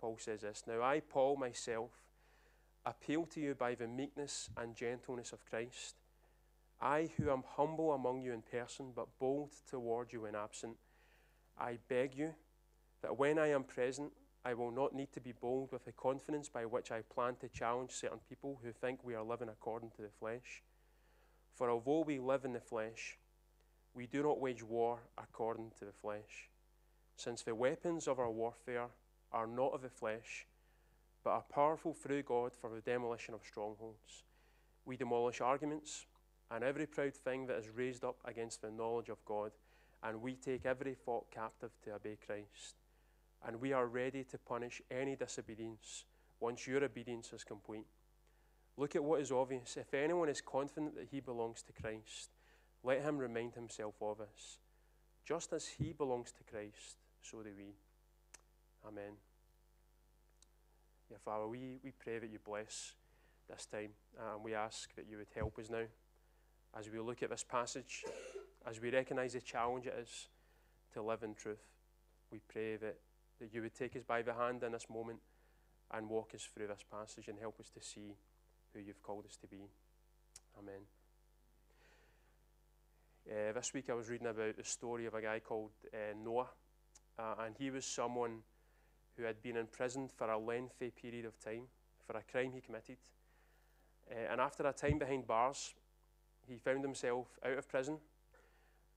Paul says this Now I, Paul, myself, appeal to you by the meekness and gentleness of Christ. I, who am humble among you in person, but bold toward you when absent, I beg you that when I am present, I will not need to be bold with the confidence by which I plan to challenge certain people who think we are living according to the flesh. For although we live in the flesh, we do not wage war according to the flesh, since the weapons of our warfare are not of the flesh, but are powerful through God for the demolition of strongholds. We demolish arguments and every proud thing that is raised up against the knowledge of God, and we take every thought captive to obey Christ and we are ready to punish any disobedience once your obedience is complete. Look at what is obvious. If anyone is confident that he belongs to Christ, let him remind himself of us. Just as he belongs to Christ, so do we. Amen. Yeah, Father, we, we pray that you bless this time, uh, and we ask that you would help us now as we look at this passage, as we recognize the challenge it is to live in truth. We pray that that you would take us by the hand in this moment and walk us through this passage and help us to see who you've called us to be. Amen. Uh, this week I was reading about the story of a guy called uh, Noah, uh, and he was someone who had been imprisoned for a lengthy period of time for a crime he committed. Uh, and after a time behind bars, he found himself out of prison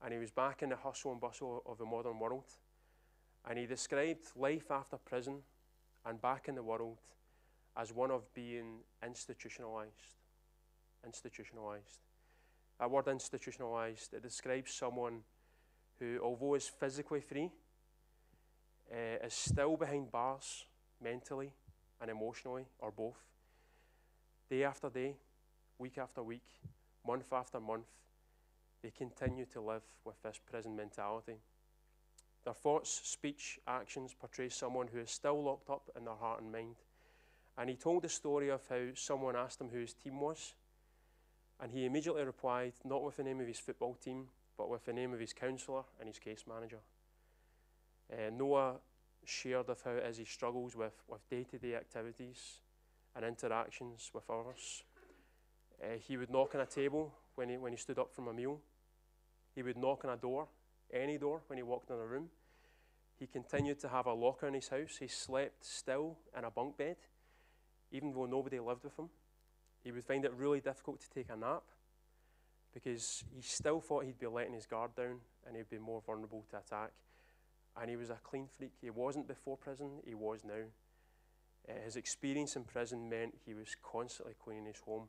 and he was back in the hustle and bustle of the modern world. And he described life after prison and back in the world as one of being institutionalized. Institutionalized. That word institutionalized, it describes someone who, although is physically free, uh, is still behind bars mentally and emotionally, or both. Day after day, week after week, month after month, they continue to live with this prison mentality. Their thoughts, speech, actions portray someone who is still locked up in their heart and mind. And he told the story of how someone asked him who his team was. And he immediately replied, not with the name of his football team, but with the name of his counsellor and his case manager. Uh, Noah shared of how as he struggles with, with day-to-day activities and interactions with others. Uh, he would knock on a table when he, when he stood up from a meal. He would knock on a door any door when he walked in a room. He continued to have a locker in his house. He slept still in a bunk bed, even though nobody lived with him. He would find it really difficult to take a nap because he still thought he'd be letting his guard down and he'd be more vulnerable to attack. And he was a clean freak. He wasn't before prison, he was now. Uh, his experience in prison meant he was constantly cleaning his home.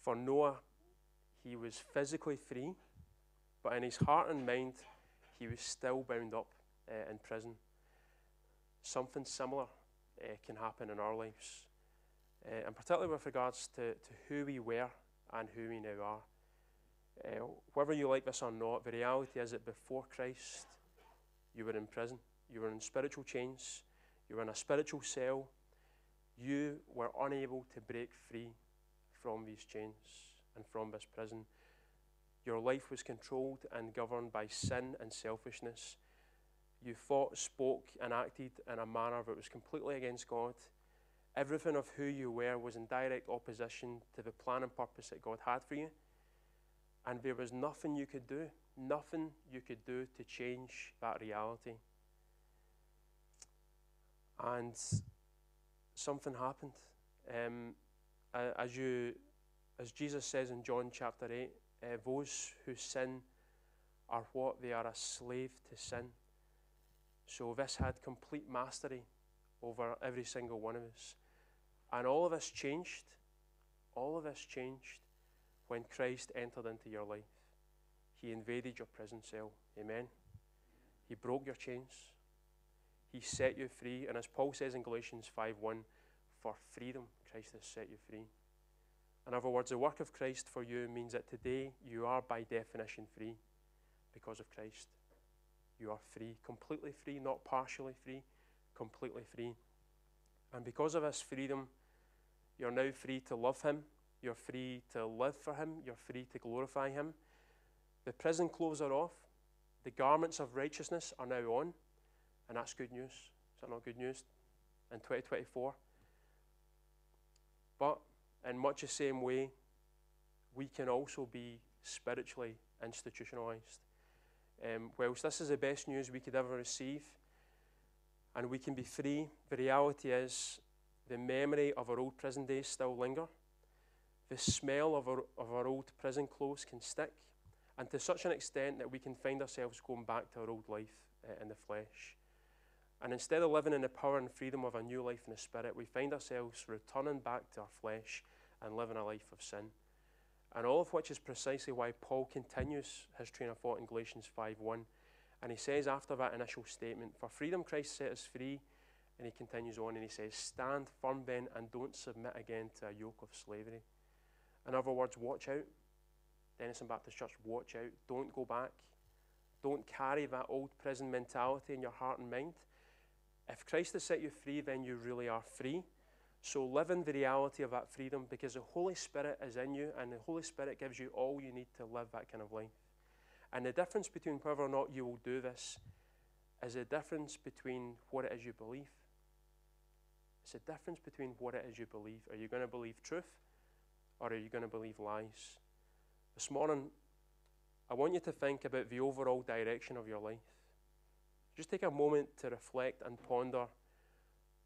For Noah, he was physically free but in his heart and mind, he was still bound up uh, in prison. Something similar uh, can happen in our lives, uh, and particularly with regards to, to who we were and who we now are. Uh, whether you like this or not, the reality is that before Christ, you were in prison, you were in spiritual chains, you were in a spiritual cell, you were unable to break free from these chains and from this prison. Your life was controlled and governed by sin and selfishness. You thought, spoke, and acted in a manner that was completely against God. Everything of who you were was in direct opposition to the plan and purpose that God had for you. And there was nothing you could do, nothing you could do to change that reality. And something happened. Um, as you, as Jesus says in John chapter eight, uh, those who sin are what they are a slave to sin. So this had complete mastery over every single one of us, and all of us changed. All of us changed when Christ entered into your life. He invaded your prison cell. Amen. He broke your chains. He set you free. And as Paul says in Galatians 5:1, for freedom, Christ has set you free. In other words, the work of Christ for you means that today you are by definition free because of Christ. You are free, completely free, not partially free, completely free. And because of this freedom, you're now free to love Him, you're free to live for Him, you're free to glorify Him. The prison clothes are off, the garments of righteousness are now on, and that's good news. Is that not good news in 2024? But in much the same way, we can also be spiritually institutionalized. Um, whilst this is the best news we could ever receive, and we can be free, the reality is the memory of our old prison days still linger. The smell of our, of our old prison clothes can stick, and to such an extent that we can find ourselves going back to our old life uh, in the flesh. And instead of living in the power and freedom of a new life in the Spirit, we find ourselves returning back to our flesh and living a life of sin. And all of which is precisely why Paul continues his train of thought in Galatians 5:1. And he says after that initial statement, For freedom Christ set us free. And he continues on and he says, Stand firm then and don't submit again to a yoke of slavery. In other words, watch out. Dennistoun Baptist Church, watch out. Don't go back. Don't carry that old prison mentality in your heart and mind. If Christ has set you free, then you really are free. So live in the reality of that freedom because the Holy Spirit is in you and the Holy Spirit gives you all you need to live that kind of life. And the difference between whether or not you will do this is the difference between what it is you believe. It's the difference between what it is you believe. Are you going to believe truth or are you going to believe lies? This morning, I want you to think about the overall direction of your life. Just take a moment to reflect and ponder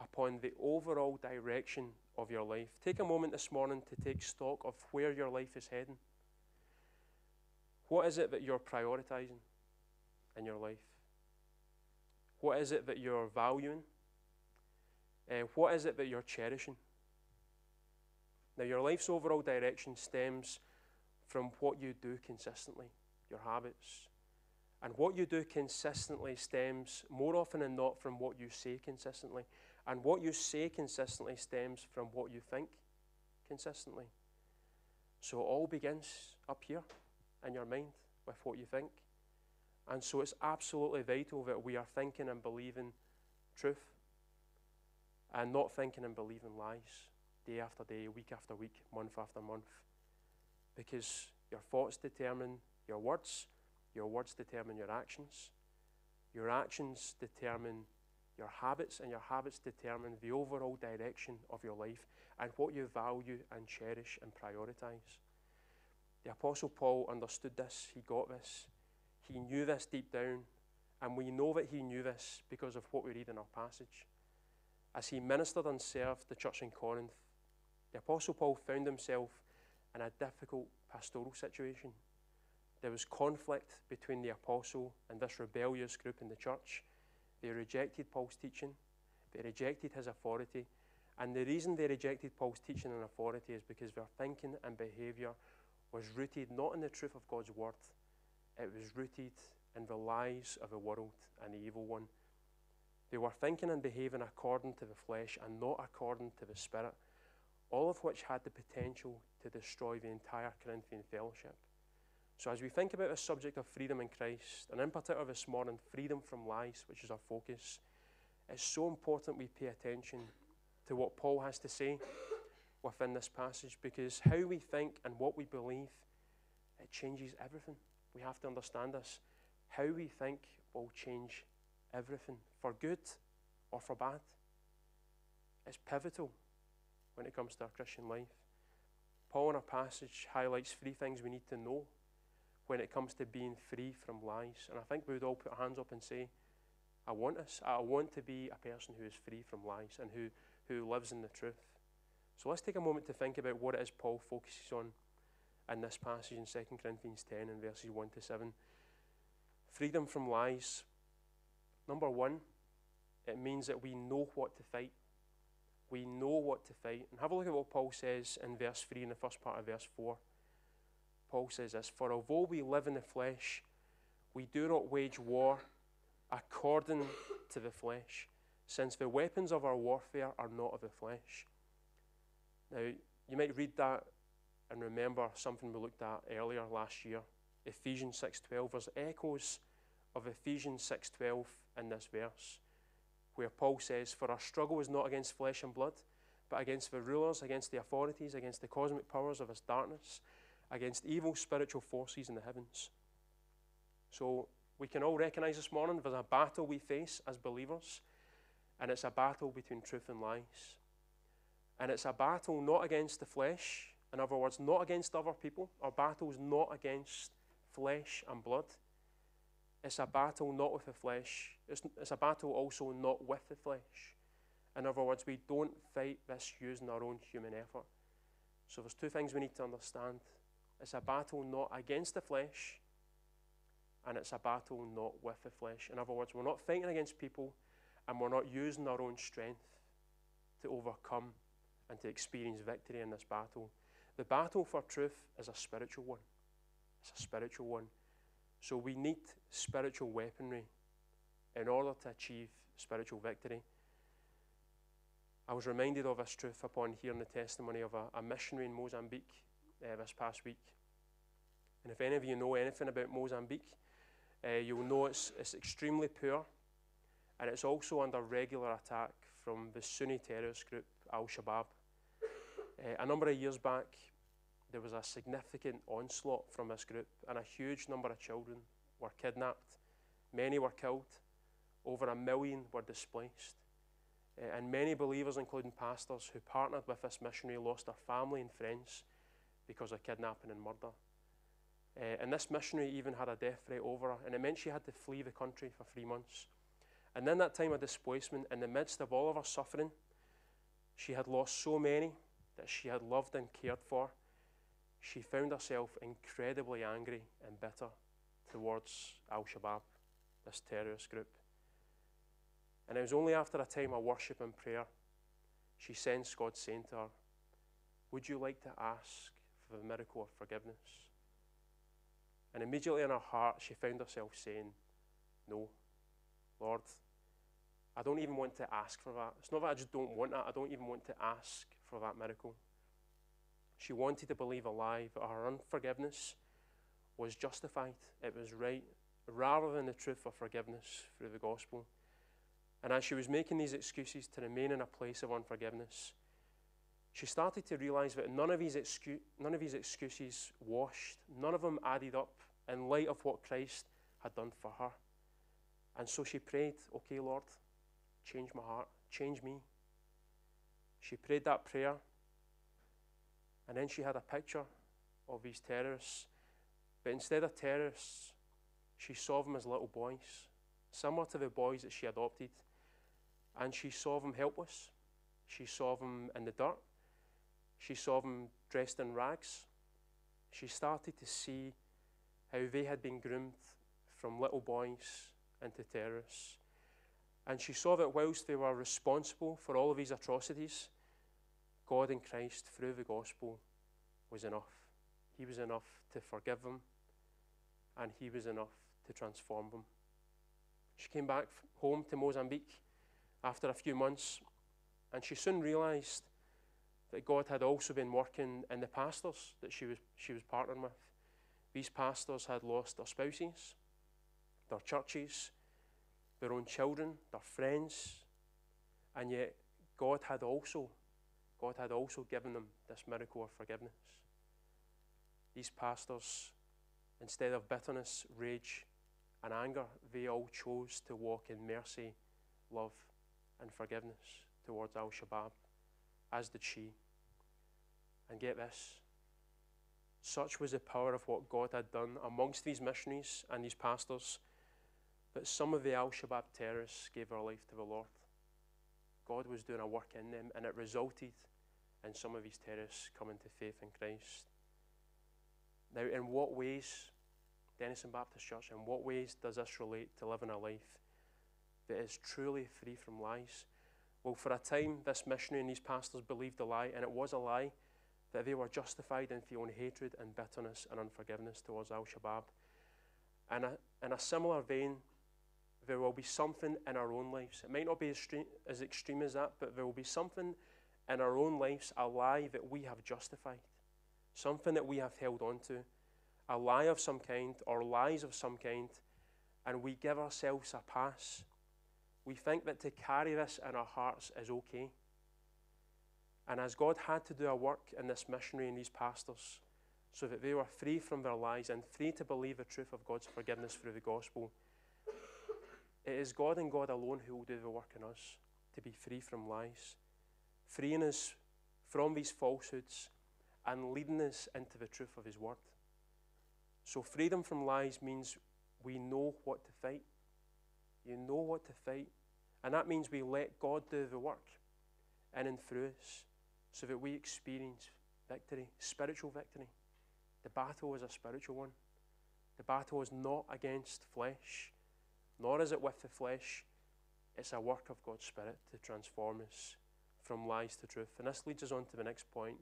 upon the overall direction of your life. Take a moment this morning to take stock of where your life is heading. What is it that you're prioritizing in your life? What is it that you're valuing? Uh, what is it that you're cherishing? Now, your life's overall direction stems from what you do consistently, your habits. And what you do consistently stems more often than not from what you say consistently. And what you say consistently stems from what you think consistently. So it all begins up here in your mind with what you think. And so it's absolutely vital that we are thinking and believing truth and not thinking and believing lies day after day, week after week, month after month. Because your thoughts determine your words, your words determine your actions, your actions determine your habits, and your habits determine the overall direction of your life and what you value and cherish and prioritize. The Apostle Paul understood this, he got this, he knew this deep down, and we know that he knew this because of what we read in our passage. As he ministered and served the church in Corinth, the Apostle Paul found himself in a difficult pastoral situation. There was conflict between the apostle and this rebellious group in the church they rejected Paul's teaching, they rejected his authority. And the reason they rejected Paul's teaching and authority is because their thinking and behaviour was rooted not in the truth of God's word, it was rooted in the lies of the world and the evil one. They were thinking and behaving according to the flesh and not according to the spirit. all of which had the potential to destroy the entire Corinthian fellowship. So, as we think about the subject of freedom in Christ, and in particular this morning, freedom from lies, which is our focus, it's so important we pay attention to what Paul has to say within this passage because how we think and what we believe, it changes everything. We have to understand this. How we think will change everything for good or for bad. It's pivotal when it comes to our Christian life. Paul in our passage highlights three things we need to know when it comes to being free from lies. And I think we would all put our hands up and say, I want us. I want to be a person who is free from lies and who, who lives in the truth. So let's take a moment to think about what it is Paul focuses on in this passage in 2 Corinthians 10 and verses 1 to 7. Freedom from lies. Number one, it means that we know what to fight. We know what to fight. And have a look at what Paul says in verse 3 in the first part of verse 4. Paul says this For although we live in the flesh, we do not wage war according to the flesh, since the weapons of our warfare are not of the flesh. Now, you might read that and remember something we looked at earlier last year, Ephesians 6:12. There's echoes of Ephesians 6:12 in this verse, where Paul says, "For our struggle is not against flesh and blood, but against the rulers, against the authorities, against the cosmic powers of this darkness, against evil spiritual forces in the heavens." So we can all recognize this morning there's a battle we face as believers, and it's a battle between truth and lies. And it's a battle not against the flesh, in other words, not against other people. Our battle is not against flesh and blood. It's a battle not with the flesh. It's, it's a battle also not with the flesh. In other words, we don't fight this using our own human effort. So there's two things we need to understand. It's a battle not against the flesh, and it's a battle not with the flesh. In other words, we're not fighting against people, and we're not using our own strength to overcome and to experience victory in this battle. The battle for truth is a spiritual one. It's a spiritual one. So we need spiritual weaponry in order to achieve spiritual victory. I was reminded of this truth upon hearing the testimony of a, a missionary in Mozambique uh, this past week. And if any of you know anything about Mozambique, uh, you'll know it's, it's extremely poor and it's also under regular attack from the Sunni terrorist group Al Shabaab. Uh, a number of years back, there was a significant onslaught from this group, and a huge number of children were kidnapped. Many were killed. Over a million were displaced. Uh, and many believers, including pastors who partnered with this missionary, lost their family and friends because of kidnapping and murder. Uh, and this missionary even had a death threat over her, and it meant she had to flee the country for three months. And in that time of displacement, in the midst of all of her suffering, she had lost so many that she had loved and cared for, she found herself incredibly angry and bitter towards Al Shabaab, this terrorist group. And it was only after a time of worship and prayer she sensed God saying to her, Would you like to ask for a miracle of forgiveness? And immediately in her heart, she found herself saying, No, Lord, I don't even want to ask for that. It's not that I just don't want that, I don't even want to ask for that miracle. She wanted to believe a lie that her unforgiveness was justified, it was right, rather than the truth of forgiveness through the gospel. And as she was making these excuses to remain in a place of unforgiveness, she started to realize that none of, these excu- none of these excuses washed, none of them added up in light of what Christ had done for her. And so she prayed, Okay, Lord, change my heart, change me. She prayed that prayer, and then she had a picture of these terrorists. But instead of terrorists, she saw them as little boys, similar to the boys that she adopted. And she saw them helpless. She saw them in the dirt. She saw them dressed in rags. She started to see how they had been groomed from little boys into terrorists. And she saw that whilst they were responsible for all of these atrocities, God in Christ, through the gospel, was enough. He was enough to forgive them, and He was enough to transform them. She came back home to Mozambique after a few months, and she soon realized that God had also been working in the pastors that she was, she was partnering with. These pastors had lost their spouses, their churches, their own children, their friends, and yet God had also, God had also given them this miracle of forgiveness. These pastors, instead of bitterness, rage, and anger, they all chose to walk in mercy, love, and forgiveness towards Al Shabaab, as did she. And get this such was the power of what God had done amongst these missionaries and these pastors that some of the Al Shabaab terrorists gave their life to the Lord. God was doing a work in them, and it resulted in some of these terrorists coming to faith in Christ. Now, in what ways, Dennistoun Baptist Church, in what ways does this relate to living a life that is truly free from lies? Well, for a time, this missionary and these pastors believed a lie, and it was a lie that they were justified in feeling hatred and bitterness and unforgiveness towards Al Shabaab. And in a similar vein, there will be something in our own lives. It might not be as, as extreme as that, but there will be something in our own lives, a lie that we have justified, something that we have held on to, a lie of some kind or lies of some kind, and we give ourselves a pass. We think that to carry this in our hearts is okay. And as God had to do a work in this missionary and these pastors, so that they were free from their lies and free to believe the truth of God's forgiveness through the gospel, it is God and God alone who will do the work in us to be free from lies, freeing us from these falsehoods and leading us into the truth of His Word. So, freedom from lies means we know what to fight. You know what to fight. And that means we let God do the work in and through us so that we experience victory, spiritual victory. The battle is a spiritual one. The battle is not against flesh, nor is it with the flesh. It's a work of God's Spirit to transform us from lies to truth. And this leads us on to the next point.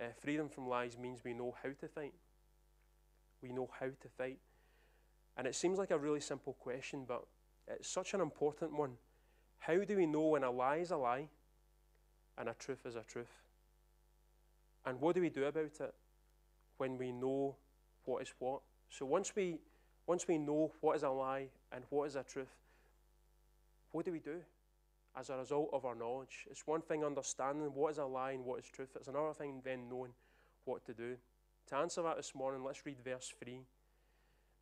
Uh, freedom from lies means we know how to fight. We know how to fight. And it seems like a really simple question, but it's such an important one. How do we know when a lie is a lie and a truth is a truth? And what do we do about it when we know what is what? So once we once we know what is a lie and what is a truth, what do we do as a result of our knowledge? It's one thing understanding what is a lie and what is truth. It's another thing then knowing what to do. To answer that this morning, let's read verse 3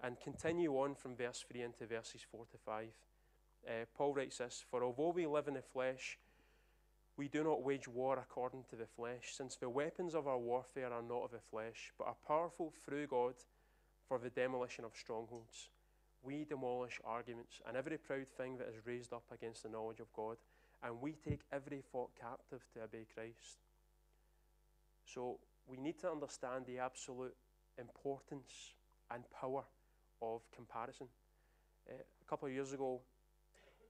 and continue on from verse 3 into verses 4 to 5. Uh, Paul writes this For although we live in the flesh, we do not wage war according to the flesh, since the weapons of our warfare are not of the flesh, but are powerful through God for the demolition of strongholds. We demolish arguments and every proud thing that is raised up against the knowledge of God, and we take every thought captive to obey Christ. So we need to understand the absolute importance and power of comparison. Uh, a couple of years ago,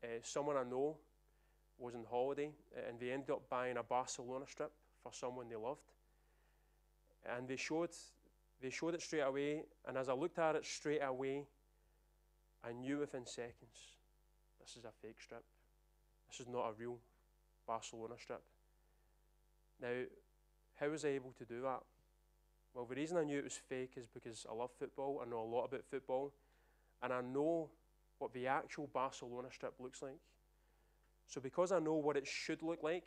uh, someone I know was on holiday uh, and they ended up buying a Barcelona strip for someone they loved. And they showed they showed it straight away, and as I looked at it straight away, I knew within seconds this is a fake strip. This is not a real Barcelona strip. Now, how was I able to do that? Well, the reason I knew it was fake is because I love football, I know a lot about football, and I know what the actual Barcelona strip looks like. So, because I know what it should look like,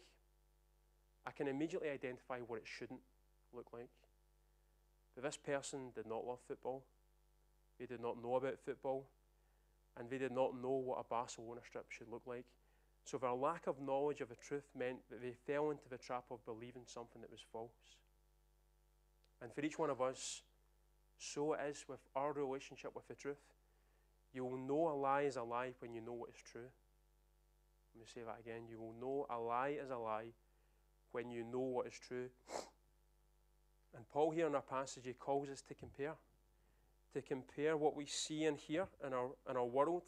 I can immediately identify what it shouldn't look like. But this person did not love football. They did not know about football. And they did not know what a Barcelona strip should look like. So their lack of knowledge of the truth meant that they fell into the trap of believing something that was false. And for each one of us, so it is with our relationship with the truth. You will know a lie is a lie when you know what is true. Let me say that again. You will know a lie is a lie when you know what is true. And Paul, here in our passage, he calls us to compare. To compare what we see and hear in our, in our world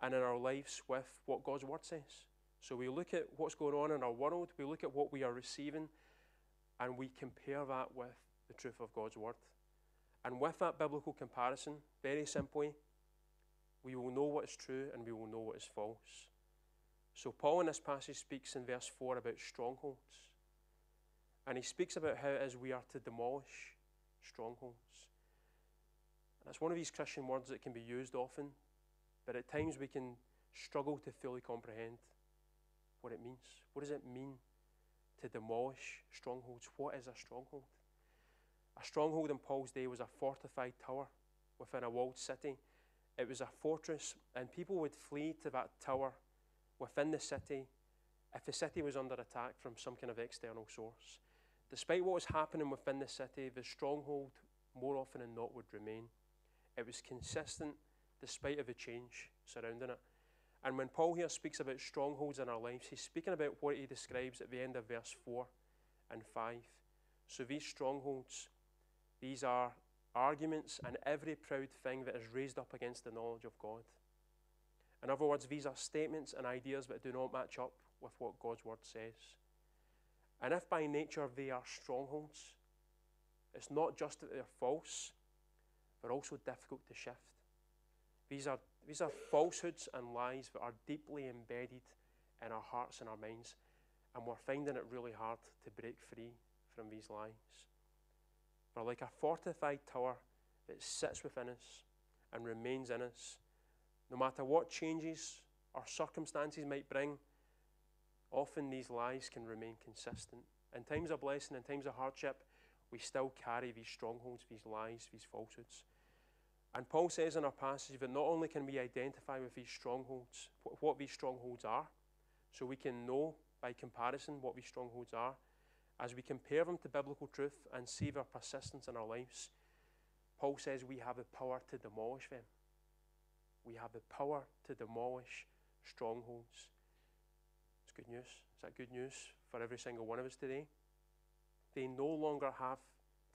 and in our lives with what God's Word says. So we look at what's going on in our world, we look at what we are receiving, and we compare that with the truth of God's Word. And with that biblical comparison, very simply, we will know what is true and we will know what is false. So, Paul in this passage speaks in verse 4 about strongholds. And he speaks about how it is we are to demolish strongholds. And it's one of these Christian words that can be used often, but at times we can struggle to fully comprehend what it means. What does it mean to demolish strongholds? What is a stronghold? A stronghold in Paul's day was a fortified tower within a walled city. It was a fortress, and people would flee to that tower within the city if the city was under attack from some kind of external source. Despite what was happening within the city, the stronghold more often than not would remain. It was consistent despite of the change surrounding it. And when Paul here speaks about strongholds in our lives, he's speaking about what he describes at the end of verse 4 and 5. So these strongholds, these are arguments and every proud thing that is raised up against the knowledge of God. In other words, these are statements and ideas that do not match up with what God's word says. And if by nature they are strongholds, it's not just that they're false, they're also difficult to shift. These are, these are falsehoods and lies that are deeply embedded in our hearts and our minds, and we're finding it really hard to break free from these lies. They're like a fortified tower that sits within us and remains in us. No matter what changes our circumstances might bring, often these lies can remain consistent. In times of blessing, in times of hardship, we still carry these strongholds, these lies, these falsehoods. And Paul says in our passage that not only can we identify with these strongholds, what these strongholds are, so we can know by comparison what these strongholds are, as we compare them to biblical truth and see their persistence in our lives, Paul says we have the power to demolish them. We have the power to demolish strongholds. It's good news. Is that good news for every single one of us today? They no longer have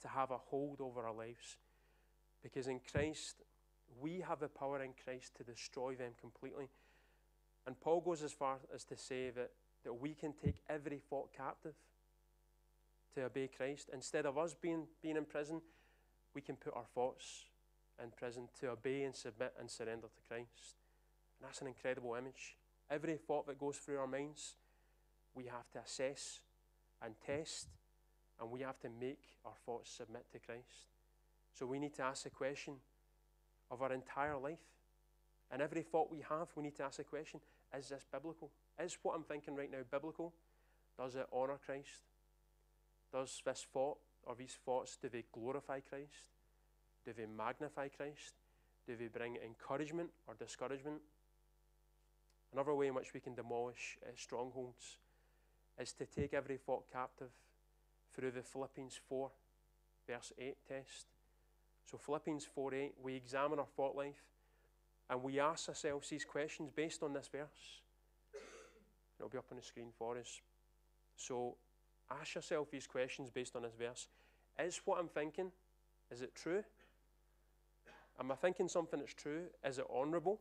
to have a hold over our lives because in Christ, we have the power in Christ to destroy them completely. And Paul goes as far as to say that, that we can take every thought captive to obey Christ. Instead of us being, being in prison, we can put our thoughts in prison to obey and submit and surrender to Christ. And that's an incredible image. Every thought that goes through our minds, we have to assess and test, and we have to make our thoughts submit to Christ. So we need to ask the question of our entire life. And every thought we have, we need to ask the question is this biblical? Is what I'm thinking right now biblical? Does it honor Christ? Does this thought or these thoughts, do they glorify Christ? Do they magnify Christ? Do they bring encouragement or discouragement? Another way in which we can demolish uh, strongholds is to take every thought captive through the Philippians 4, verse 8 test. So, Philippians 4 8, we examine our thought life and we ask ourselves these questions based on this verse. It'll be up on the screen for us. So, ask yourself these questions based on this verse. Is what I'm thinking, is it true? Am I thinking something that's true? Is it honourable?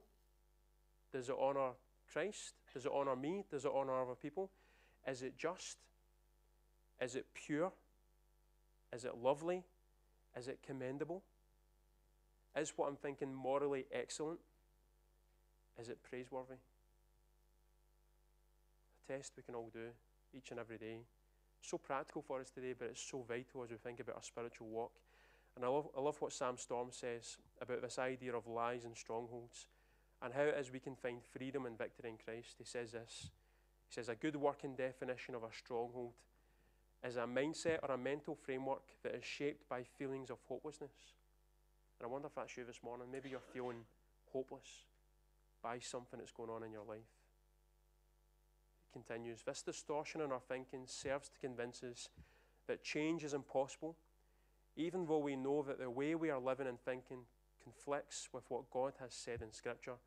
Does it honour Christ? Does it honour me? Does it honour other people? Is it just? Is it pure? Is it lovely? Is it commendable? Is what I'm thinking morally excellent? Is it praiseworthy? A test we can all do each and every day. So practical for us today, but it's so vital as we think about our spiritual walk. And I love, I love what Sam Storm says about this idea of lies and strongholds and how it is we can find freedom and victory in Christ. He says this He says, A good working definition of a stronghold is a mindset or a mental framework that is shaped by feelings of hopelessness. And I wonder if that's you this morning. Maybe you're feeling hopeless by something that's going on in your life. Continues This distortion in our thinking serves to convince us that change is impossible, even though we know that the way we are living and thinking conflicts with what God has said in Scripture.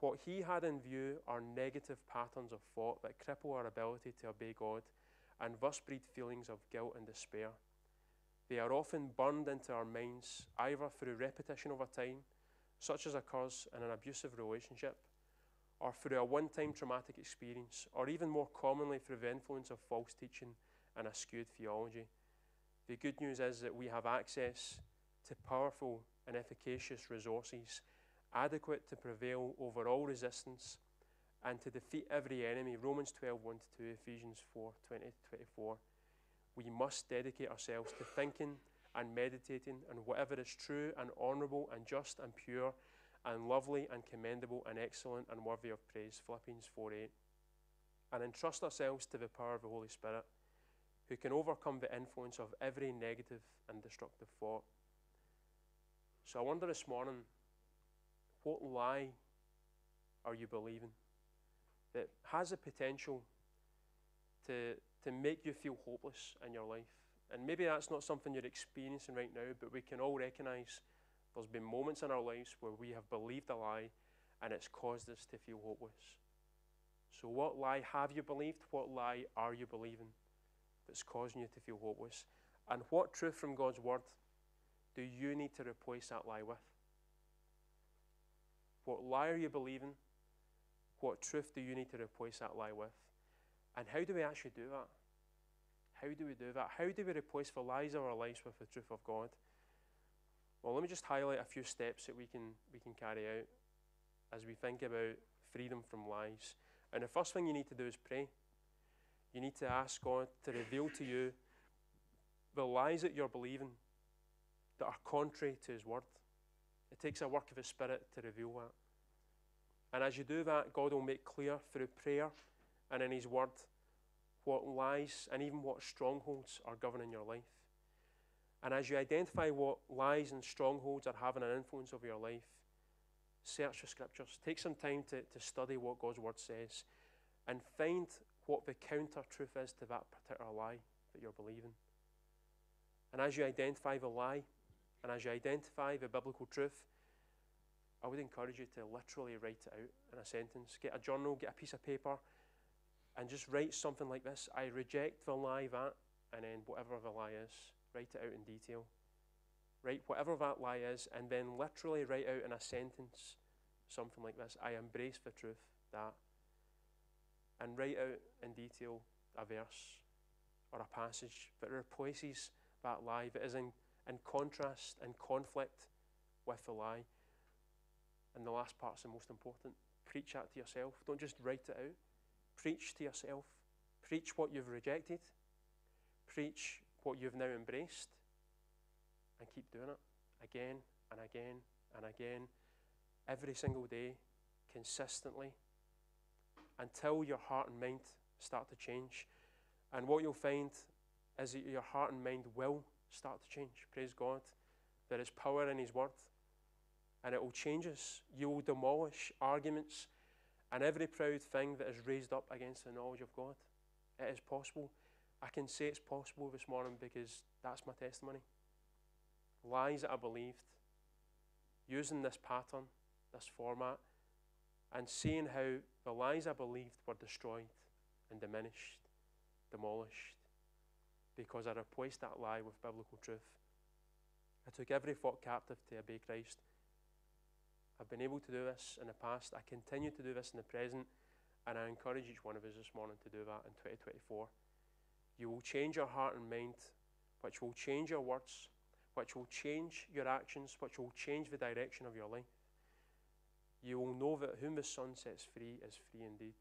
What He had in view are negative patterns of thought that cripple our ability to obey God and thus breed feelings of guilt and despair. They are often burned into our minds either through repetition over time, such as occurs in an abusive relationship, or through a one time traumatic experience, or even more commonly through the influence of false teaching and a skewed theology. The good news is that we have access to powerful and efficacious resources adequate to prevail over all resistance and to defeat every enemy. Romans 12 1 to 2, Ephesians 4 20 24. we must dedicate ourselves to thinking and meditating on whatever is true and honourable and just and pure and lovely and commendable and excellent and worthy of praise. Philippians 4 8. And entrust ourselves to the power of the Holy Spirit, who can overcome the influence of every negative and destructive thought. So I wonder this morning what lie are you believing that has the potential to, to make you feel hopeless in your life? And maybe that's not something you're experiencing right now, but we can all recognize there's been moments in our lives where we have believed a lie and it's caused us to feel hopeless. So, what lie have you believed? What lie are you believing that's causing you to feel hopeless? And what truth from God's Word do you need to replace that lie with? What lie are you believing? What truth do you need to replace that lie with? And how do we actually do that? How do we do that? How do we replace the lies of our lives with the truth of God? Well, let me just highlight a few steps that we can, we can carry out as we think about freedom from lies. And the first thing you need to do is pray. You need to ask God to reveal to you the lies that you're believing that are contrary to His Word. It takes a work of His Spirit to reveal that. And as you do that, God will make clear through prayer and in His Word what lies and even what strongholds are governing your life. And as you identify what lies and strongholds are having an influence over your life, search the scriptures. Take some time to, to study what God's word says and find what the counter truth is to that particular lie that you're believing. And as you identify the lie and as you identify the biblical truth, I would encourage you to literally write it out in a sentence. Get a journal, get a piece of paper, and just write something like this I reject the lie that, and then whatever the lie is, write it out in detail. Write whatever that lie is, and then literally write out in a sentence something like this I embrace the truth that. And write out in detail a verse or a passage that replaces that lie, that is in, in contrast and conflict with the lie. And the last part's the most important. Preach that to yourself. Don't just write it out. Preach to yourself. Preach what you've rejected. Preach what you've now embraced. And keep doing it again and again and again, every single day, consistently, until your heart and mind start to change. And what you'll find is that your heart and mind will start to change. Praise God. There is power in His Word and it will change us. You will demolish arguments and every proud thing that is raised up against the knowledge of God. It is possible. I can say it's possible this morning because that's my testimony. Lies that I believed, using this pattern, this format, and seeing how the lies I believed were destroyed and diminished, demolished, because I replaced that lie with biblical truth. I took every thought captive to obey Christ I've been able to do this in the past. I continue to do this in the present. And I encourage each one of us this morning to do that in 2024. You will change your heart and mind, which will change your words, which will change your actions, which will change the direction of your life. You will know that whom the Son sets free is free indeed,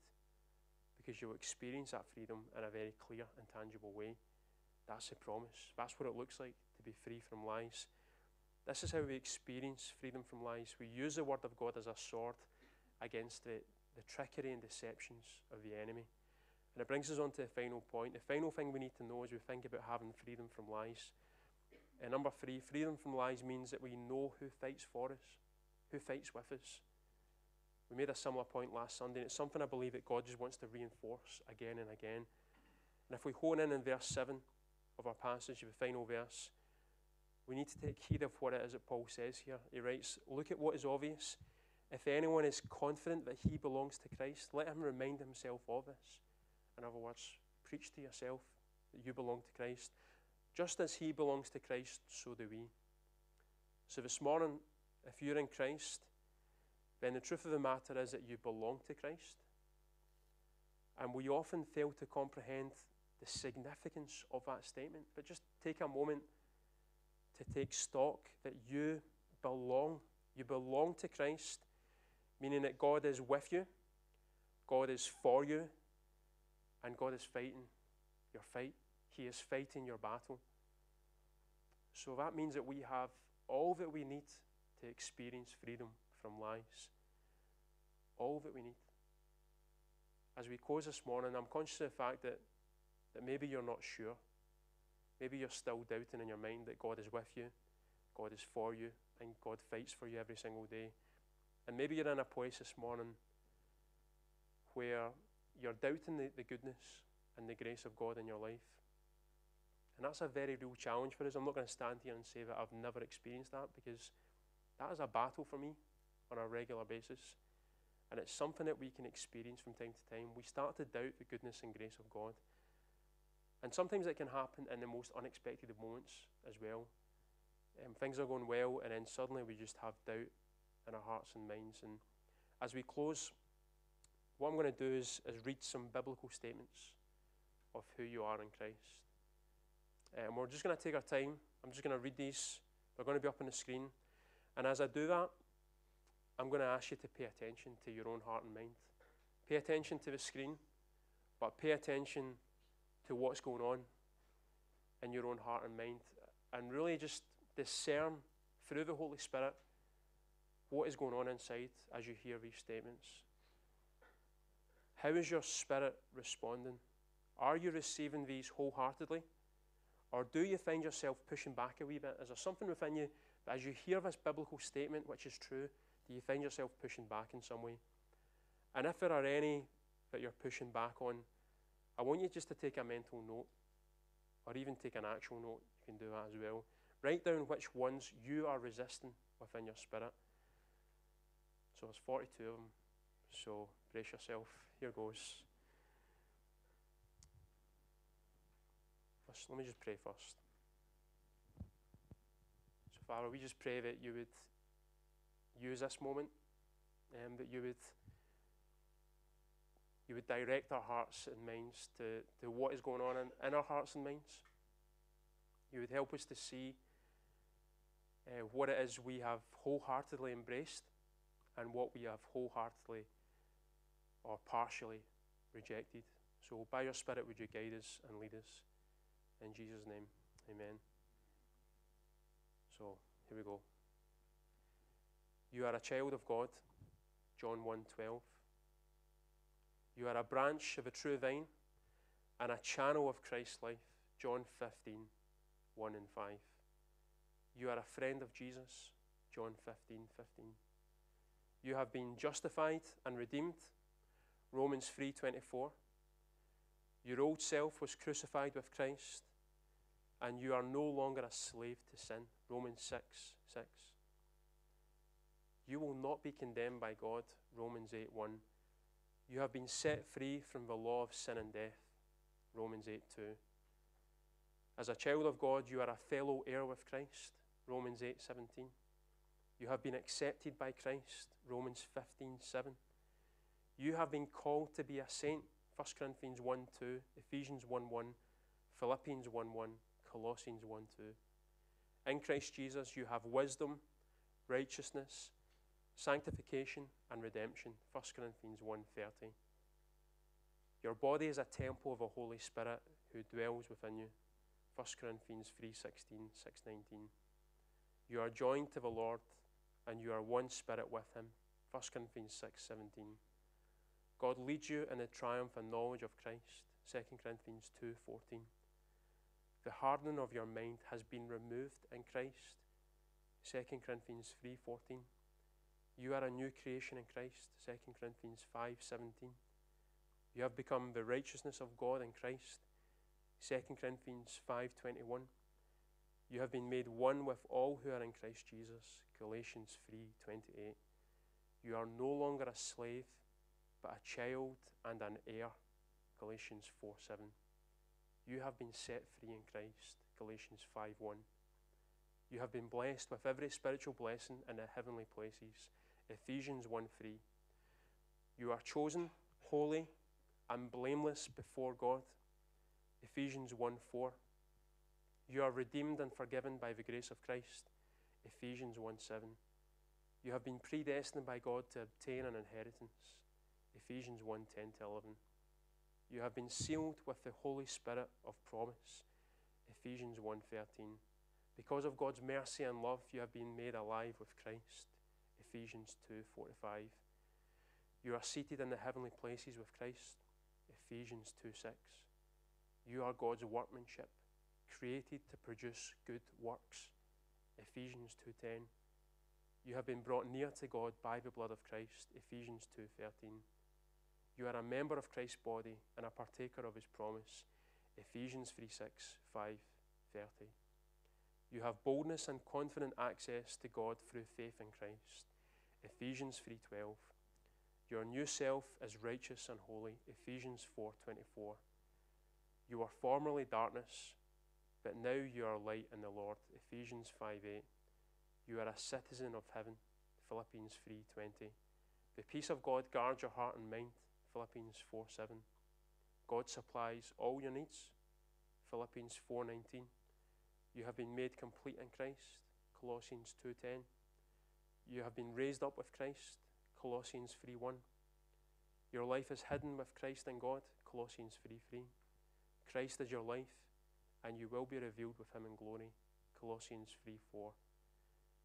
because you will experience that freedom in a very clear and tangible way. That's the promise. That's what it looks like to be free from lies. This is how we experience freedom from lies. We use the Word of God as a sword against the, the trickery and deceptions of the enemy. And it brings us on to the final point. The final thing we need to know as we think about having freedom from lies. And number three, freedom from lies means that we know who fights for us, who fights with us. We made a similar point last Sunday, and it's something I believe that God just wants to reinforce again and again. And if we hone in in verse 7 of our passage, the final verse, we need to take heed of what it is that Paul says here. He writes, Look at what is obvious. If anyone is confident that he belongs to Christ, let him remind himself of this. In other words, preach to yourself that you belong to Christ. Just as he belongs to Christ, so do we. So this morning, if you're in Christ, then the truth of the matter is that you belong to Christ. And we often fail to comprehend the significance of that statement. But just take a moment to take stock that you belong. You belong to Christ, meaning that God is with you, God is for you, and God is fighting your fight. He is fighting your battle. So that means that we have all that we need to experience freedom from lies. All that we need. As we close this morning, I'm conscious of the fact that, that maybe you're not sure. Maybe you're still doubting in your mind that God is with you, God is for you, and God fights for you every single day. And maybe you're in a place this morning where you're doubting the, the goodness and the grace of God in your life. And that's a very real challenge for us. I'm not going to stand here and say that I've never experienced that because that is a battle for me on a regular basis. And it's something that we can experience from time to time. We start to doubt the goodness and grace of God. And sometimes it can happen in the most unexpected of moments as well. Um, things are going well, and then suddenly we just have doubt in our hearts and minds. And as we close, what I'm going to do is, is read some biblical statements of who you are in Christ. And we're just going to take our time. I'm just going to read these. They're going to be up on the screen. And as I do that, I'm going to ask you to pay attention to your own heart and mind. Pay attention to the screen, but pay attention to what's going on in your own heart and mind. And really just discern through the Holy Spirit what is going on inside as you hear these statements. How is your spirit responding? Are you receiving these wholeheartedly? Or do you find yourself pushing back a wee bit? Is there something within you that as you hear this biblical statement, which is true, do you find yourself pushing back in some way? And if there are any that you're pushing back on, I want you just to take a mental note or even take an actual note. You can do that as well. Write down which ones you are resisting within your spirit. So there's 42 of them. So brace yourself. Here goes. First, let me just pray first. So, Father, we just pray that you would use this moment, um, that you would you would direct our hearts and minds to, to what is going on in, in our hearts and minds. You would help us to see uh, what it is we have wholeheartedly embraced and what we have wholeheartedly or partially rejected. So, by your Spirit, would you guide us and lead us? In Jesus' name, amen. So, here we go. You are a child of God, John 1:12. You are a branch of a true vine and a channel of Christ's life, John 15, 1 and 5. You are a friend of Jesus, John 15, 15. You have been justified and redeemed, Romans 3:24. Your old self was crucified with Christ, and you are no longer a slave to sin, Romans 6, 6. You will not be condemned by God, Romans 8, 1. You have been set free from the law of sin and death, Romans 8, 2. As a child of God, you are a fellow heir with Christ, Romans 8, 17. You have been accepted by Christ, Romans 15, 7. You have been called to be a saint, 1 Corinthians 1, 2, Ephesians 1, 1, Philippians 1, 1, Colossians 1, 2. In Christ Jesus, you have wisdom, righteousness, sanctification, and redemption. 1 Corinthians 1:30. Your body is a temple of the Holy Spirit who dwells within you. 1 Corinthians 3:16, 6:19. You are joined to the Lord, and you are one spirit with him. 1 Corinthians 6:17. God leads you in the triumph and knowledge of Christ. 2 Corinthians 2:14. The hardening of your mind has been removed in Christ. 2 Corinthians 3:14. You are a new creation in Christ. 2 Corinthians 5:17. You have become the righteousness of God in Christ. 2 Corinthians 5:21. You have been made one with all who are in Christ Jesus. Galatians 3:28. You are no longer a slave, but a child and an heir. Galatians 4:7. You have been set free in Christ. Galatians 5:1. You have been blessed with every spiritual blessing in the heavenly places. Ephesians 1 3. You are chosen, holy, and blameless before God. Ephesians 1 4. You are redeemed and forgiven by the grace of Christ. Ephesians 1 7. You have been predestined by God to obtain an inheritance. Ephesians 1 10 to 11. You have been sealed with the Holy Spirit of promise. Ephesians 1:13. Because of God's mercy and love, you have been made alive with Christ. Ephesians 2:45. You are seated in the heavenly places with Christ. Ephesians 2:6. You are God's workmanship, created to produce good works. Ephesians 2:10. You have been brought near to God by the blood of Christ. Ephesians 2:13. You are a member of Christ's body and a partaker of his promise. Ephesians 3 6, 5, 30. You have boldness and confident access to God through faith in Christ. Ephesians 3:12. Your new self is righteous and holy. Ephesians 4:24. You were formerly darkness, but now you are light in the Lord. Ephesians 5:8. You are a citizen of heaven. Philippians 3:20. The peace of God guards your heart and mind. Philippians 4 7. God supplies all your needs. Philippians 4:19. You have been made complete in Christ. Colossians 2:10. You have been raised up with Christ. Colossians 3:1. Your life is hidden with Christ in God. Colossians 3:3. Christ is your life, and you will be revealed with him in glory. Colossians 3:4.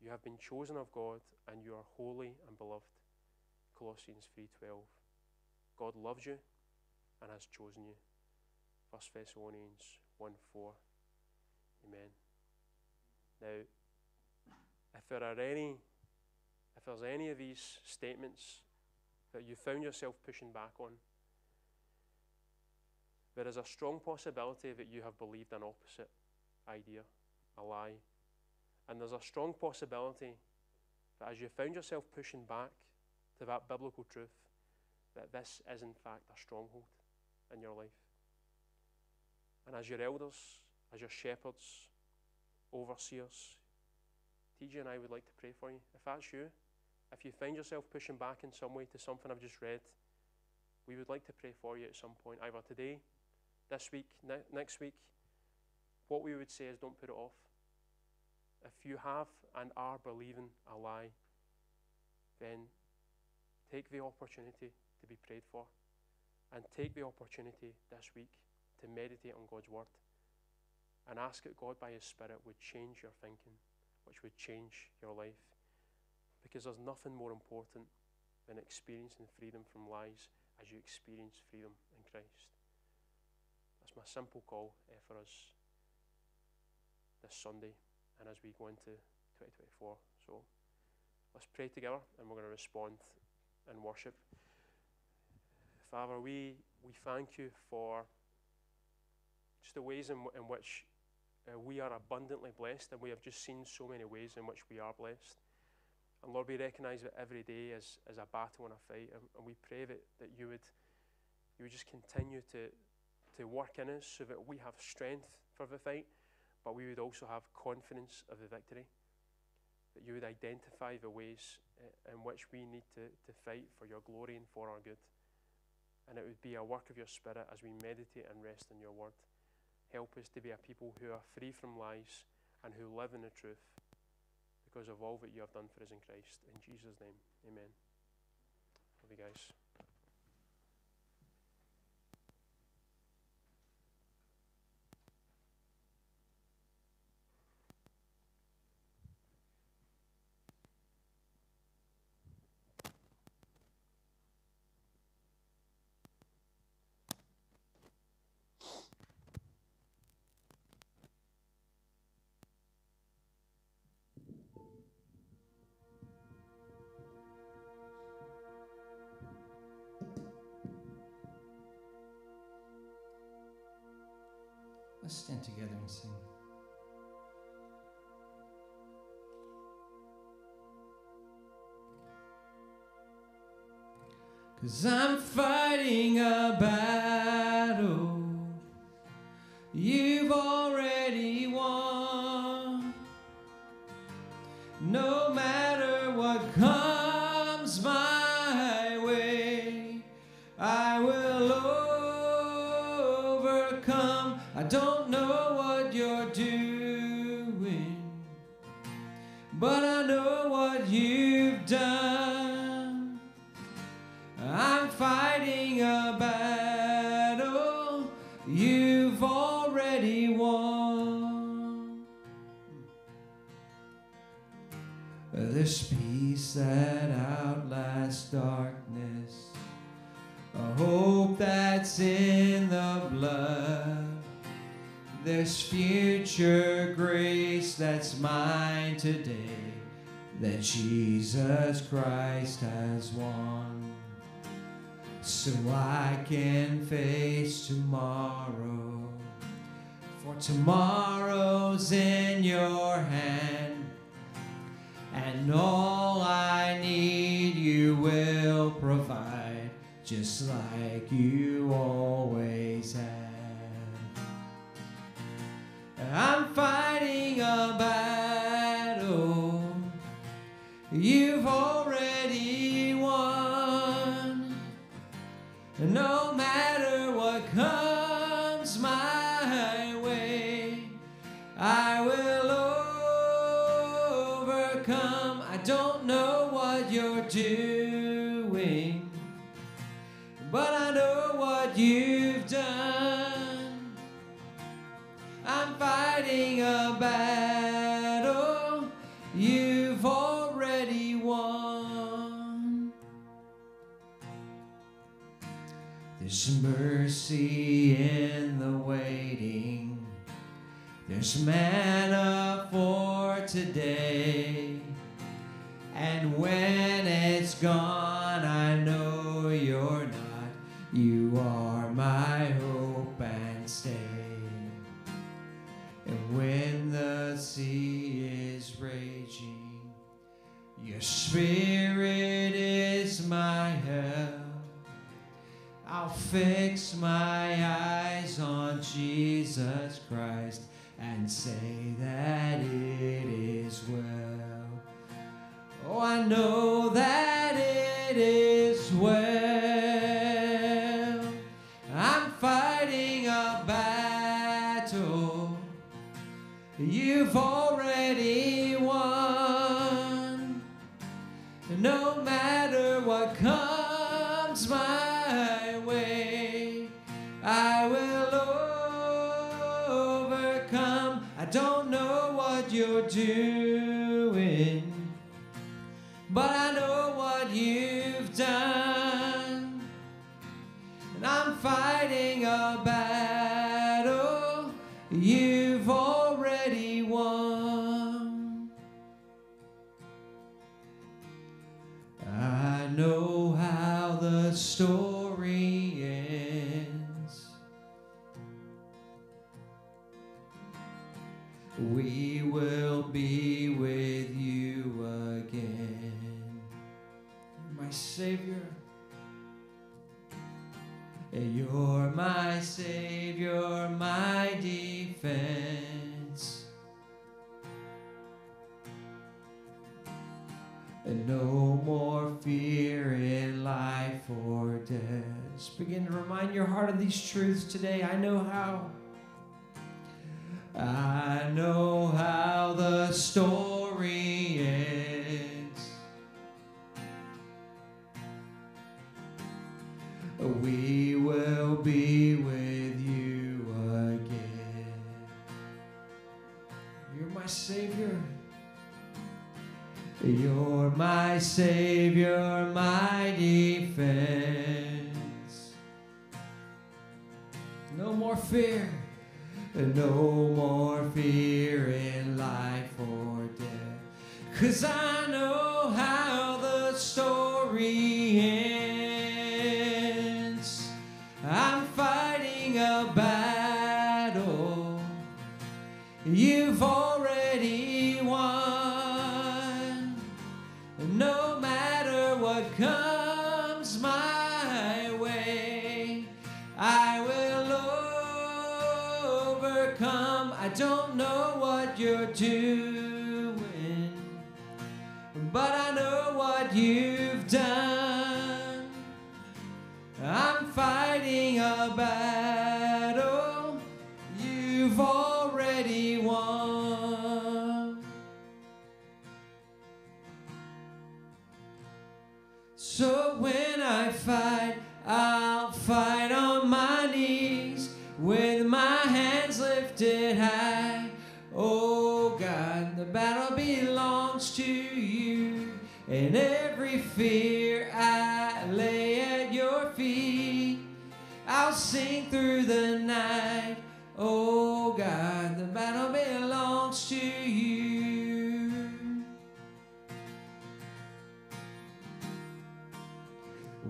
You have been chosen of God, and you are holy and beloved. Colossians 3:12. God loves you and has chosen you. 1 Thessalonians 1 4. Amen. Now, if there are any, if there's any of these statements that you found yourself pushing back on, there is a strong possibility that you have believed an opposite idea, a lie. And there's a strong possibility that as you found yourself pushing back to that biblical truth, that this is in fact a stronghold in your life. And as your elders, as your shepherds, overseers, TJ and I would like to pray for you. If that's you, if you find yourself pushing back in some way to something I've just read, we would like to pray for you at some point, either today, this week, ne- next week. What we would say is don't put it off. If you have and are believing a lie, then take the opportunity to be prayed for. And take the opportunity this week to meditate on God's Word and ask that God, by His Spirit, would change your thinking, which would change your life. Because there's nothing more important than experiencing freedom from lies as you experience freedom in Christ. That's my simple call uh, for us this Sunday and as we go into 2024. So let's pray together and we're going to respond in worship. Father, we, we thank you for just the ways in, in which uh, we are abundantly blessed, and we have just seen so many ways in which we are blessed. And Lord, we recognize that every day is, is a battle and a fight, and, and we pray that, that you would you would just continue to, to work in us so that we have strength for the fight, but we would also have confidence of the victory. That you would identify the ways uh, in which we need to, to fight for your glory and for our good and it would be a work of your Spirit as we meditate and rest in your word. Help us to be a people who are free from lies and who live in the truth because of all that you have done for us in Christ. In Jesus' name, amen. Love you guys. Let's stand together and sing. Cause I'm fighting a battle This future grace that's mine today that Jesus Christ has won. So I can face tomorrow, for tomorrow's in your hand, and all I need you will provide, just like you always my defense. No more fear, no more fear in life or death. Cause I know how. you're doing, but I know what you've done. I'm fighting a battle you've already won. So when I fight, I'll fight on my knees with my hands lifted high. Oh God, the battle belongs to you, and every fear I lay at your feet. I'll sing through the night. Oh God, the battle belongs to you.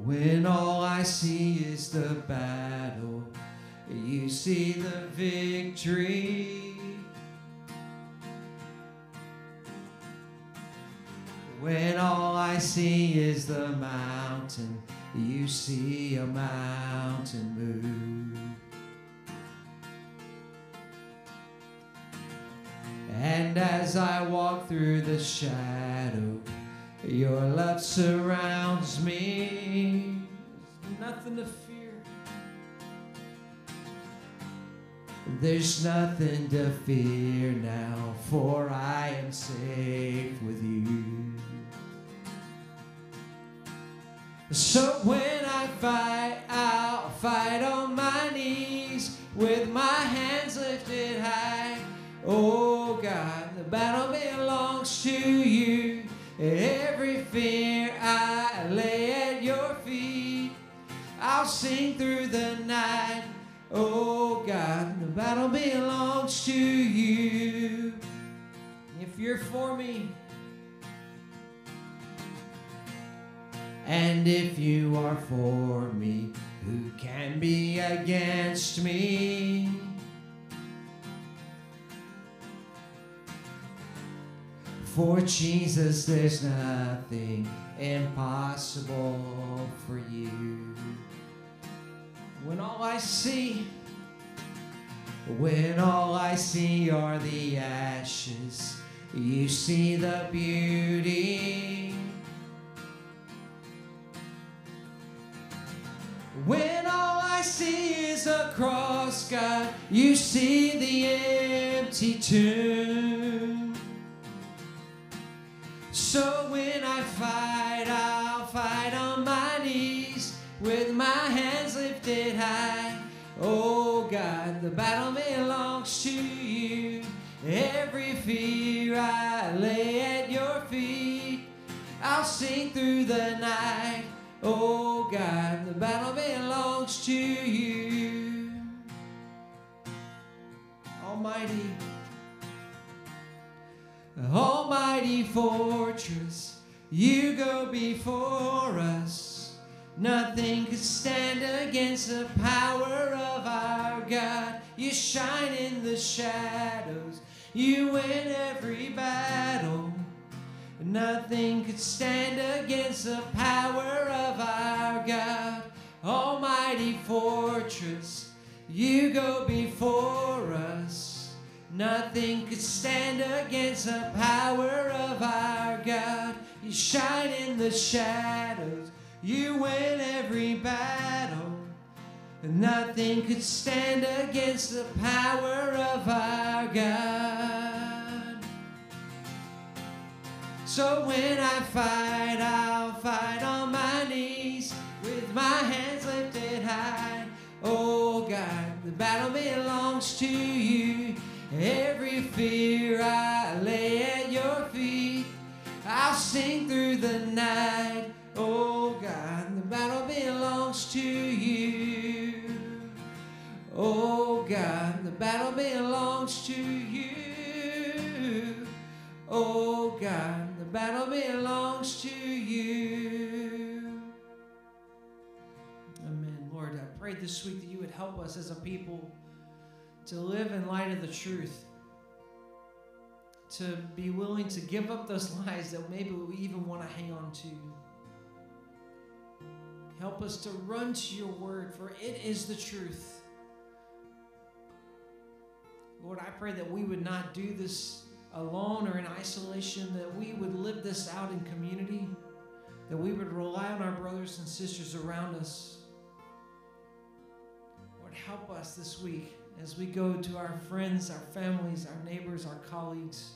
When all I see is the battle, you see the victory. When all I see is the mountain, you see a mountain move. And as I walk through the shadow, your love surrounds me. There's nothing to fear. There's nothing to fear now, for I am safe with you. So when I fight, I'll fight on my knees with my hands lifted high. Oh God, the battle belongs to you. Every fear I lay at your feet. I'll sing through the night. Oh God, the battle belongs to you. If you're for me, and if you are for me, who can be against me? For Jesus, there's nothing impossible for you. When all I see, when all I see are the ashes, you see the beauty. When all I see is a cross, God, you see the empty tomb. So when I fight, I'll fight on my knees with my hands lifted high. Oh God, the battle belongs to you. Every fear I lay at your feet. I'll sing through the night. Oh God, the battle belongs to you. Almighty. Almighty fortress, you go before us. Nothing could stand against the power of our God. You shine in the shadows, you win every battle. Nothing could stand against the power of our God. Almighty fortress, you go before us. Nothing could stand against the power of our God. You shine in the shadows, you win every battle. Nothing could stand against the power of our God. So when I fight, I'll fight on my knees with my hands lifted high. Oh God, the battle belongs to you. Every fear I lay at your feet. I'll sing through the night. Oh God, the battle belongs to you. Oh God, the battle belongs to you. Oh God, battle belongs to you. Amen. Lord, I pray this week that you would help us as a people to live in light of the truth, to be willing to give up those lies that maybe we even want to hang on to. Help us to run to your word, for it is the truth. Lord, I pray that we would not do this alone or in isolation, that we would live this out in community, that we would rely on our brothers and sisters around us. Lord, help us this week as we go to our friends, our families, our neighbors, our colleagues.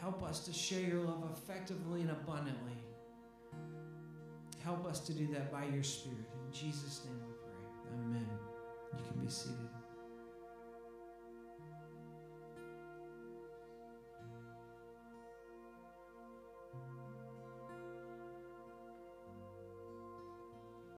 Help us to share your love effectively and abundantly. Help us to do that by your Spirit. In Jesus' name we pray. Amen. You can be seated.